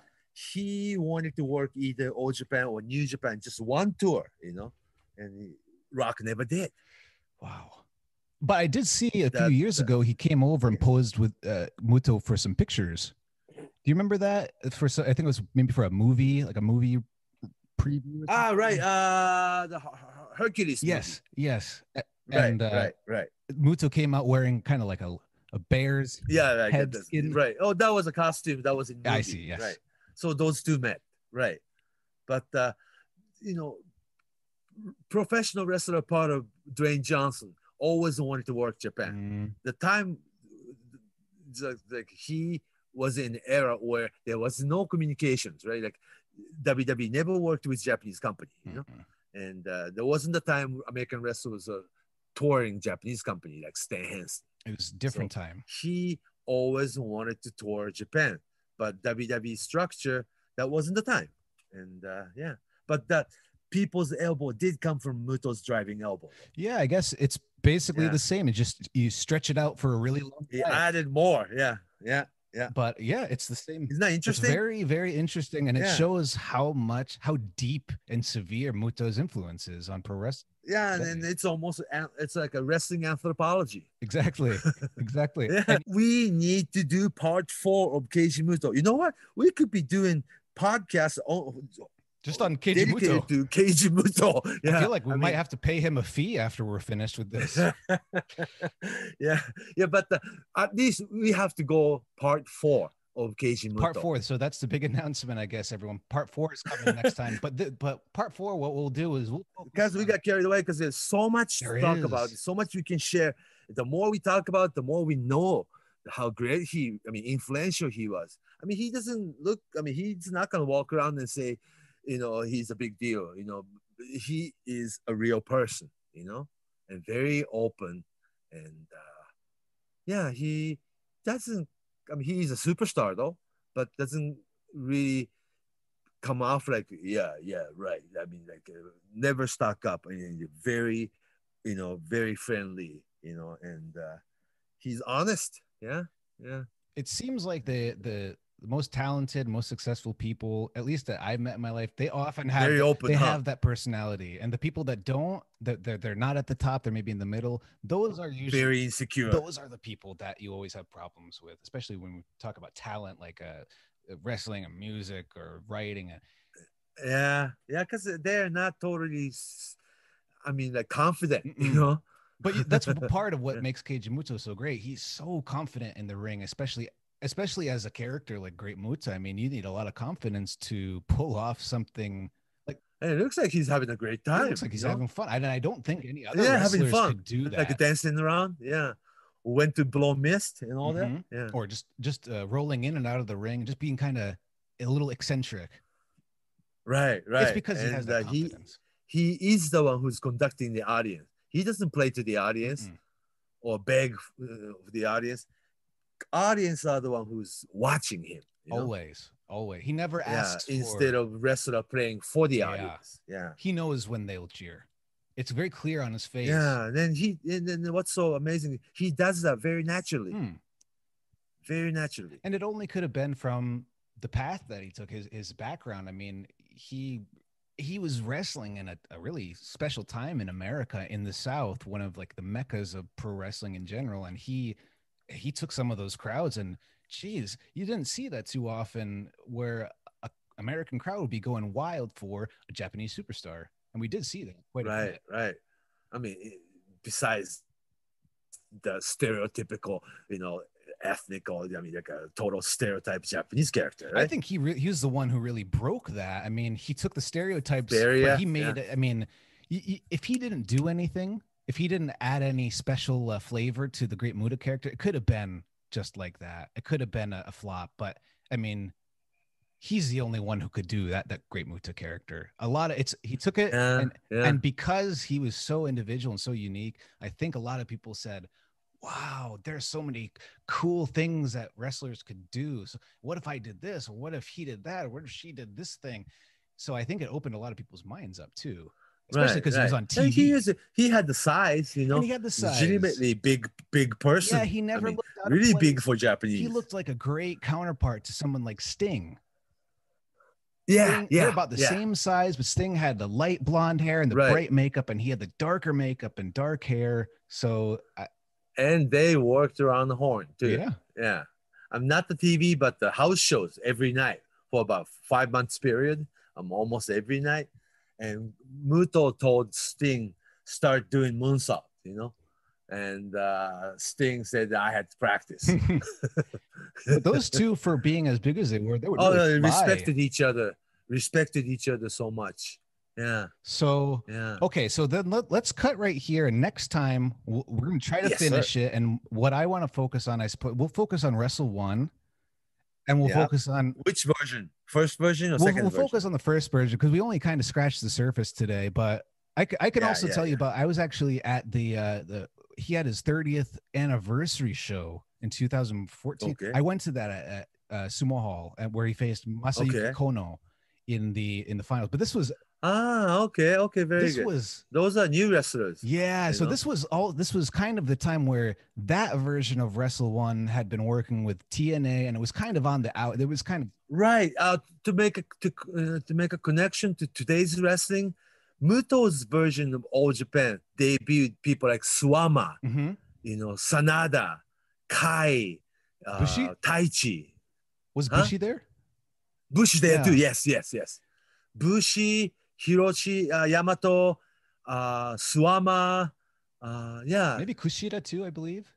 He wanted to work either All Japan or New Japan, just one tour, you know, and Rock never did. Wow. But I did see a few years that- ago he came over and posed with uh, Muto for some pictures. Do you remember that? For so, I think it was maybe for a movie, like a movie preview. Ah, right. Uh, the Her- Her- Hercules. movie. Yes, yes. Right, and, uh, right, right. Muto came out wearing kind of like a, a bear's. Yeah, right. head skin. Right. Oh, that was a costume. That was in. I see, yes. Right. So those two met. Right. But uh, you know, professional wrestler part of Dwayne Johnson always wanted to work Japan. Mm, the time like he was in an era where there was no communications right like wwe never worked with japanese company you know mm, and uh, there wasn't the time american wrestler was a touring japanese company like stan hansen It was a different time. he always wanted to tour japan but wwe structure that wasn't the time and uh, yeah but that people's elbow did come from muto's driving elbow Yeah, I guess it's basically Yeah. the same. It just you stretch it out for a really long he time. added more yeah yeah Yeah. But yeah, it's the same. Isn't that It's interesting? very, very interesting, and it shows how much, how deep and severe Muto's influence is on pro wrestling. yeah, and, and it's almost it's like a wrestling anthropology. Exactly, *laughs* exactly. Yeah, And we need to do part four of Keiji Muto. You know what? We could be doing podcasts just on Keiji Muto, to Keiji Muto. Yeah, I feel like we I might mean- have to pay him a fee after we're finished with this. *laughs* yeah, yeah, but uh, at least we have to go part four of Keiji Muto. part four. So that's the big *laughs* announcement, I guess. Everyone, part four is coming next time. But the, but part four, what we'll do is we'll because we got carried away because there's so much There to talk about, so much we can share. The more we talk about, the more we know how great he, I mean, influential he was. I mean, he doesn't look, I mean, he's not going to walk around and say, you know, he's a big deal. You know, he is a real person, you know, and very open. And uh, yeah, he doesn't, I mean, he's a superstar though, but doesn't really come off like yeah yeah right i mean like uh, never stock up and very you know very friendly you know and uh he's honest yeah yeah it seems like the the the most talented, most successful people, at least that I've met in my life, they often have very that- open they have that personality. And the people that don't, that they're, they're not at the top, they're maybe in the middle. Those are usually very insecure those are the people that you always have problems with, especially when we talk about talent like uh, wrestling and music or writing. yeah yeah because they're not totally, I mean like confident you Mm-mm. know But that's *laughs* part of what makes Keiji Muto so great. He's so confident in the ring, especially especially as a character like Great Muta. I mean, you need a lot of confidence to pull off something. and it looks like he's having a great time. It looks like he's know? having fun. I, I don't think any other Yeah, having wrestlers fun. could do that. like dancing around yeah went to blow mist and all Mhm. that yeah or just just uh, rolling in and out of the ring, just being kind of a little eccentric. right right It's because he has And, that uh, confidence. he is the one who's conducting the audience. He doesn't play to the audience Mm-mm. or beg uh, the audience. Audience are the one who's watching him. you know? Always, always. He never yeah, asks for, instead of wrestler playing for the Yeah. audience. Yeah. he knows when they'll cheer. It's very clear on his face. Yeah. And then he and then what's so amazing, he does that very naturally. Hmm. Very naturally. and it only could have been from the path that he took his his background i mean he he was wrestling in a, a really special time in america in the south one of like the meccas of pro wrestling in general and he he took some of those crowds and geez you didn't see that too often where a american crowd would be going wild for a japanese superstar and we did see that quite a Right, bit. right. I mean, eh, besides the stereotypical, you know, ethnic or I mean like a total stereotype Japanese character, right? I think he re- he was the one who really broke that. I mean, he took the stereotypes, Barrier, but he made yeah. I mean, if he didn't do anything, if he didn't add any special uh, flavor to the Great Muta character, it could have been just like that. It could have been a, a flop. But I mean, he's the only one who could do that. That Great Muta character. A lot of it's he took it, yeah, and yeah. and because he was so individual and so unique, I think a lot of people said, "Wow, there's so many cool things that wrestlers could do. So what if I did this? Or what if he did that? Or what if she did this thing?" So I think it opened a lot of people's minds up too, especially Right, because he was on TV. He is he had the size, you know, and he had the size. legitimately big big person. Yeah, he never mean, looked out really big for Japanese. He looked like a great counterpart to someone like Sting. yeah, Sting- yeah, they're about the yeah. same size, but Sting had the light blonde hair and the Right. bright makeup, and he had the darker makeup and dark hair. So I, And they worked around the horn too. yeah, Yeah. I'm not the TV, but the house shows every night for about five months period. I'm almost every night. And Muto told Sting start doing moonsault, you know, and uh, Sting said I had to practice. *laughs* *laughs* But those two, for being as big as they were, they were oh, really they respected each other, respected each other so much. Yeah, So yeah. okay, so then let, let's cut right here. And next time we're going to try to Yes, sir. finish it. And what I want to focus on, I suppose, we'll focus on Wrestle One, and we'll Yeah. focus on Which version? First version or we'll, 2nd we'll version? focus on the first version because we only kind of scratched the surface today. But I, I can Yeah, also yeah, tell you about. I was actually at the uh, the he had his 30th anniversary show in 2014. Okay. I went to that at, at uh, Sumo Hall at, where he faced Masayuki Okay. Kono in the in the finals. But this was Ah, okay, okay, very this good. was Those are new wrestlers. yeah. So know? this was all. This was kind of the time where that version of Wrestle One had been working with TNA, and it was kind of on the out. It was kind of Right. Uh, to make a to, uh, to make a connection to today's wrestling, Muto's version of All Japan debuted people like Suwama, Mhm. you know, Sanada, Kai, uh, Bushi? Taichi, was Huh? Bushi there? Bushi there Yeah. too. Yes, yes, yes. Bushi, Hiroshi, uh, Yamato, uh, Suwama, uh, yeah. Maybe Kushida too, I believe.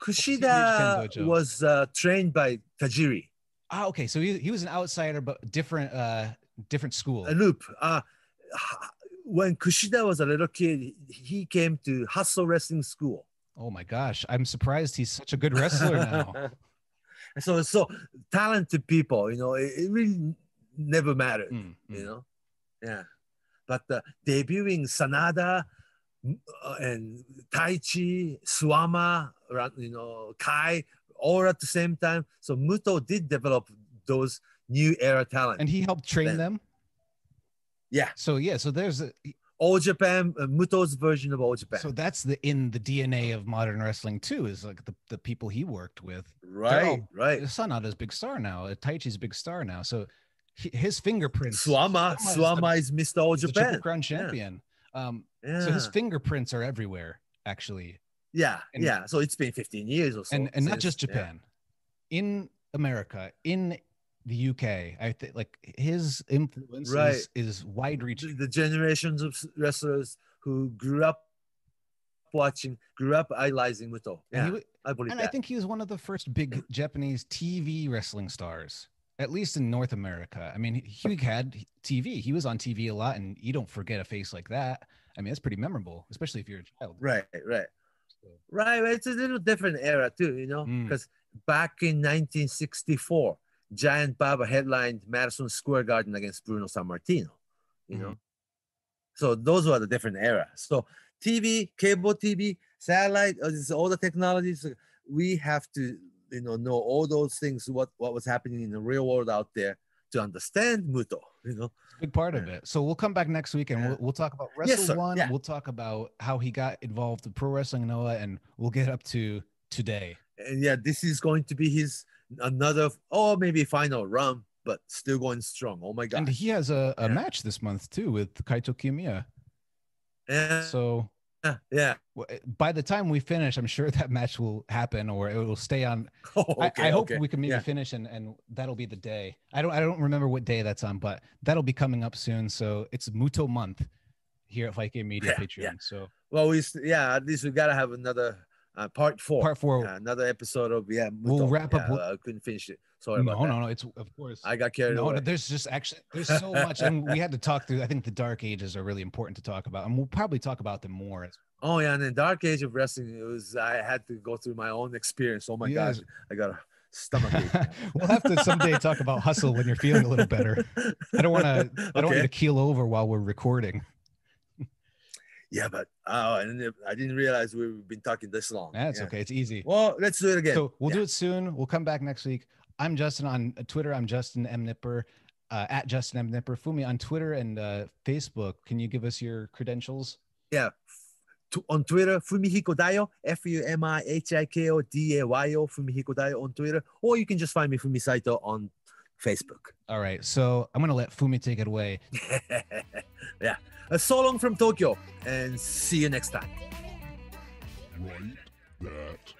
Kushida was uh, trained by Tajiri. Ah, okay. So he, he was an outsider, but different uh different school. a loop. Uh, when Kushida was a little kid, he came to Hustle Wrestling School. Oh my gosh, I'm surprised he's such a good wrestler now. *laughs* so, so talented people, you know, it, it really never mattered, Mm, you mm. know, yeah. But uh, debuting Sanada uh, and Taichi, Suwama, you know, Kai, all at the same time. So Muto did develop those new era talent. And he helped train Then- them. yeah, So yeah, so there's a, All Japan, uh, Muto's version of All Japan. so that's the in the DNA of modern wrestling too. Is like the, the people he worked with. right, all- right. Sanada's big star now. Taichi's big star now. So his fingerprints. Suwama, Suwama is Mr. All the, the Triple Japan. Crown champion. Um, Yeah. so his fingerprints are everywhere actually, yeah, and- yeah. So it's been 15 years or so. and and not just yeah. Japan, in America, in the UK. I think like his influence Right. is, is wide reaching. the generations of wrestlers who grew up watching, grew up idolizing Muto. Yeah, he, I believe and that. I think he was one of the first big Japanese TV wrestling stars, at least in North America. I mean, he, he had TV. He was on TV a lot, and you don't forget a face like that. I mean, that's pretty memorable, especially if you're a child. right, right, right. It's a little different era too, you know, Mm. because back in 1964, Giant Baba headlined Madison Square Garden against Bruno Sammartino. You know, so those were the different era. So TV, cable TV, satellite, all the technologies. We have to, you know, know all those things. What what was happening in the real world out there to understand Muto. You know, Big part of it. So we'll come back next week and Yeah. we'll, we'll talk about Wrestle sir. One. Yeah. We'll talk about how he got involved in Pro Wrestling Noah, and we'll get up to today. and yeah, this is going to be his another, oh maybe final run, but still going strong. Oh my god! And he has a, a Yeah. match this month too with Kaito Kiyomiya. yeah, So yeah. w- eh, by the time we finish, I'm sure *laughs* that match will happen or it will stay on. *laughs* Oh, I, okay, I hope okay. we can maybe Yeah. finish and, and that'll be the day. I don't I don't remember what day that's on, but that'll be coming up soon. So it's Muto month here at Game Media Yeah, Patreon. yeah. So Well, we yeah, at least we gotta have another uh, part four. part four. Yeah, another episode of yeah. We'll wrap up Yeah, with- I couldn't finish it. Sorry no, about that. no, no. It's of course. I got carried no, away. no, there's just actually there's so much, and we had to talk through. I think the dark ages are really important to talk about, and we'll probably talk about them more. as- Oh yeah, and the Dark Age of Wrestling, it was I had to go through my own experience. Oh my Yes. god, I got a stomach ache. *laughs* we'll have to someday talk about hustle when you're feeling a little better. I don't want to. I don't want you to keel over while we're recording. Yeah, but oh, and I didn't realize we've been talking this long. That's Yeah. okay. It's easy. Well, let's do it again. So we'll Yeah. do it soon. We'll come back next week. I'm Justin on Twitter. I'm Justin M Knipper uh, at Justin M Knipper. Fumi on Twitter and uh, Facebook. Can you give us your credentials? yeah. To, on Twitter, Fumihiko Dayo, F U M I H I K O D A Y O, Fumihiko Dayo on Twitter, or you can just find me Fumi Saito on Facebook. All right. So I'm gonna let Fumi take it away. *laughs* yeah. So long from Tokyo, and see you next time. Write that down. Like that. Like that.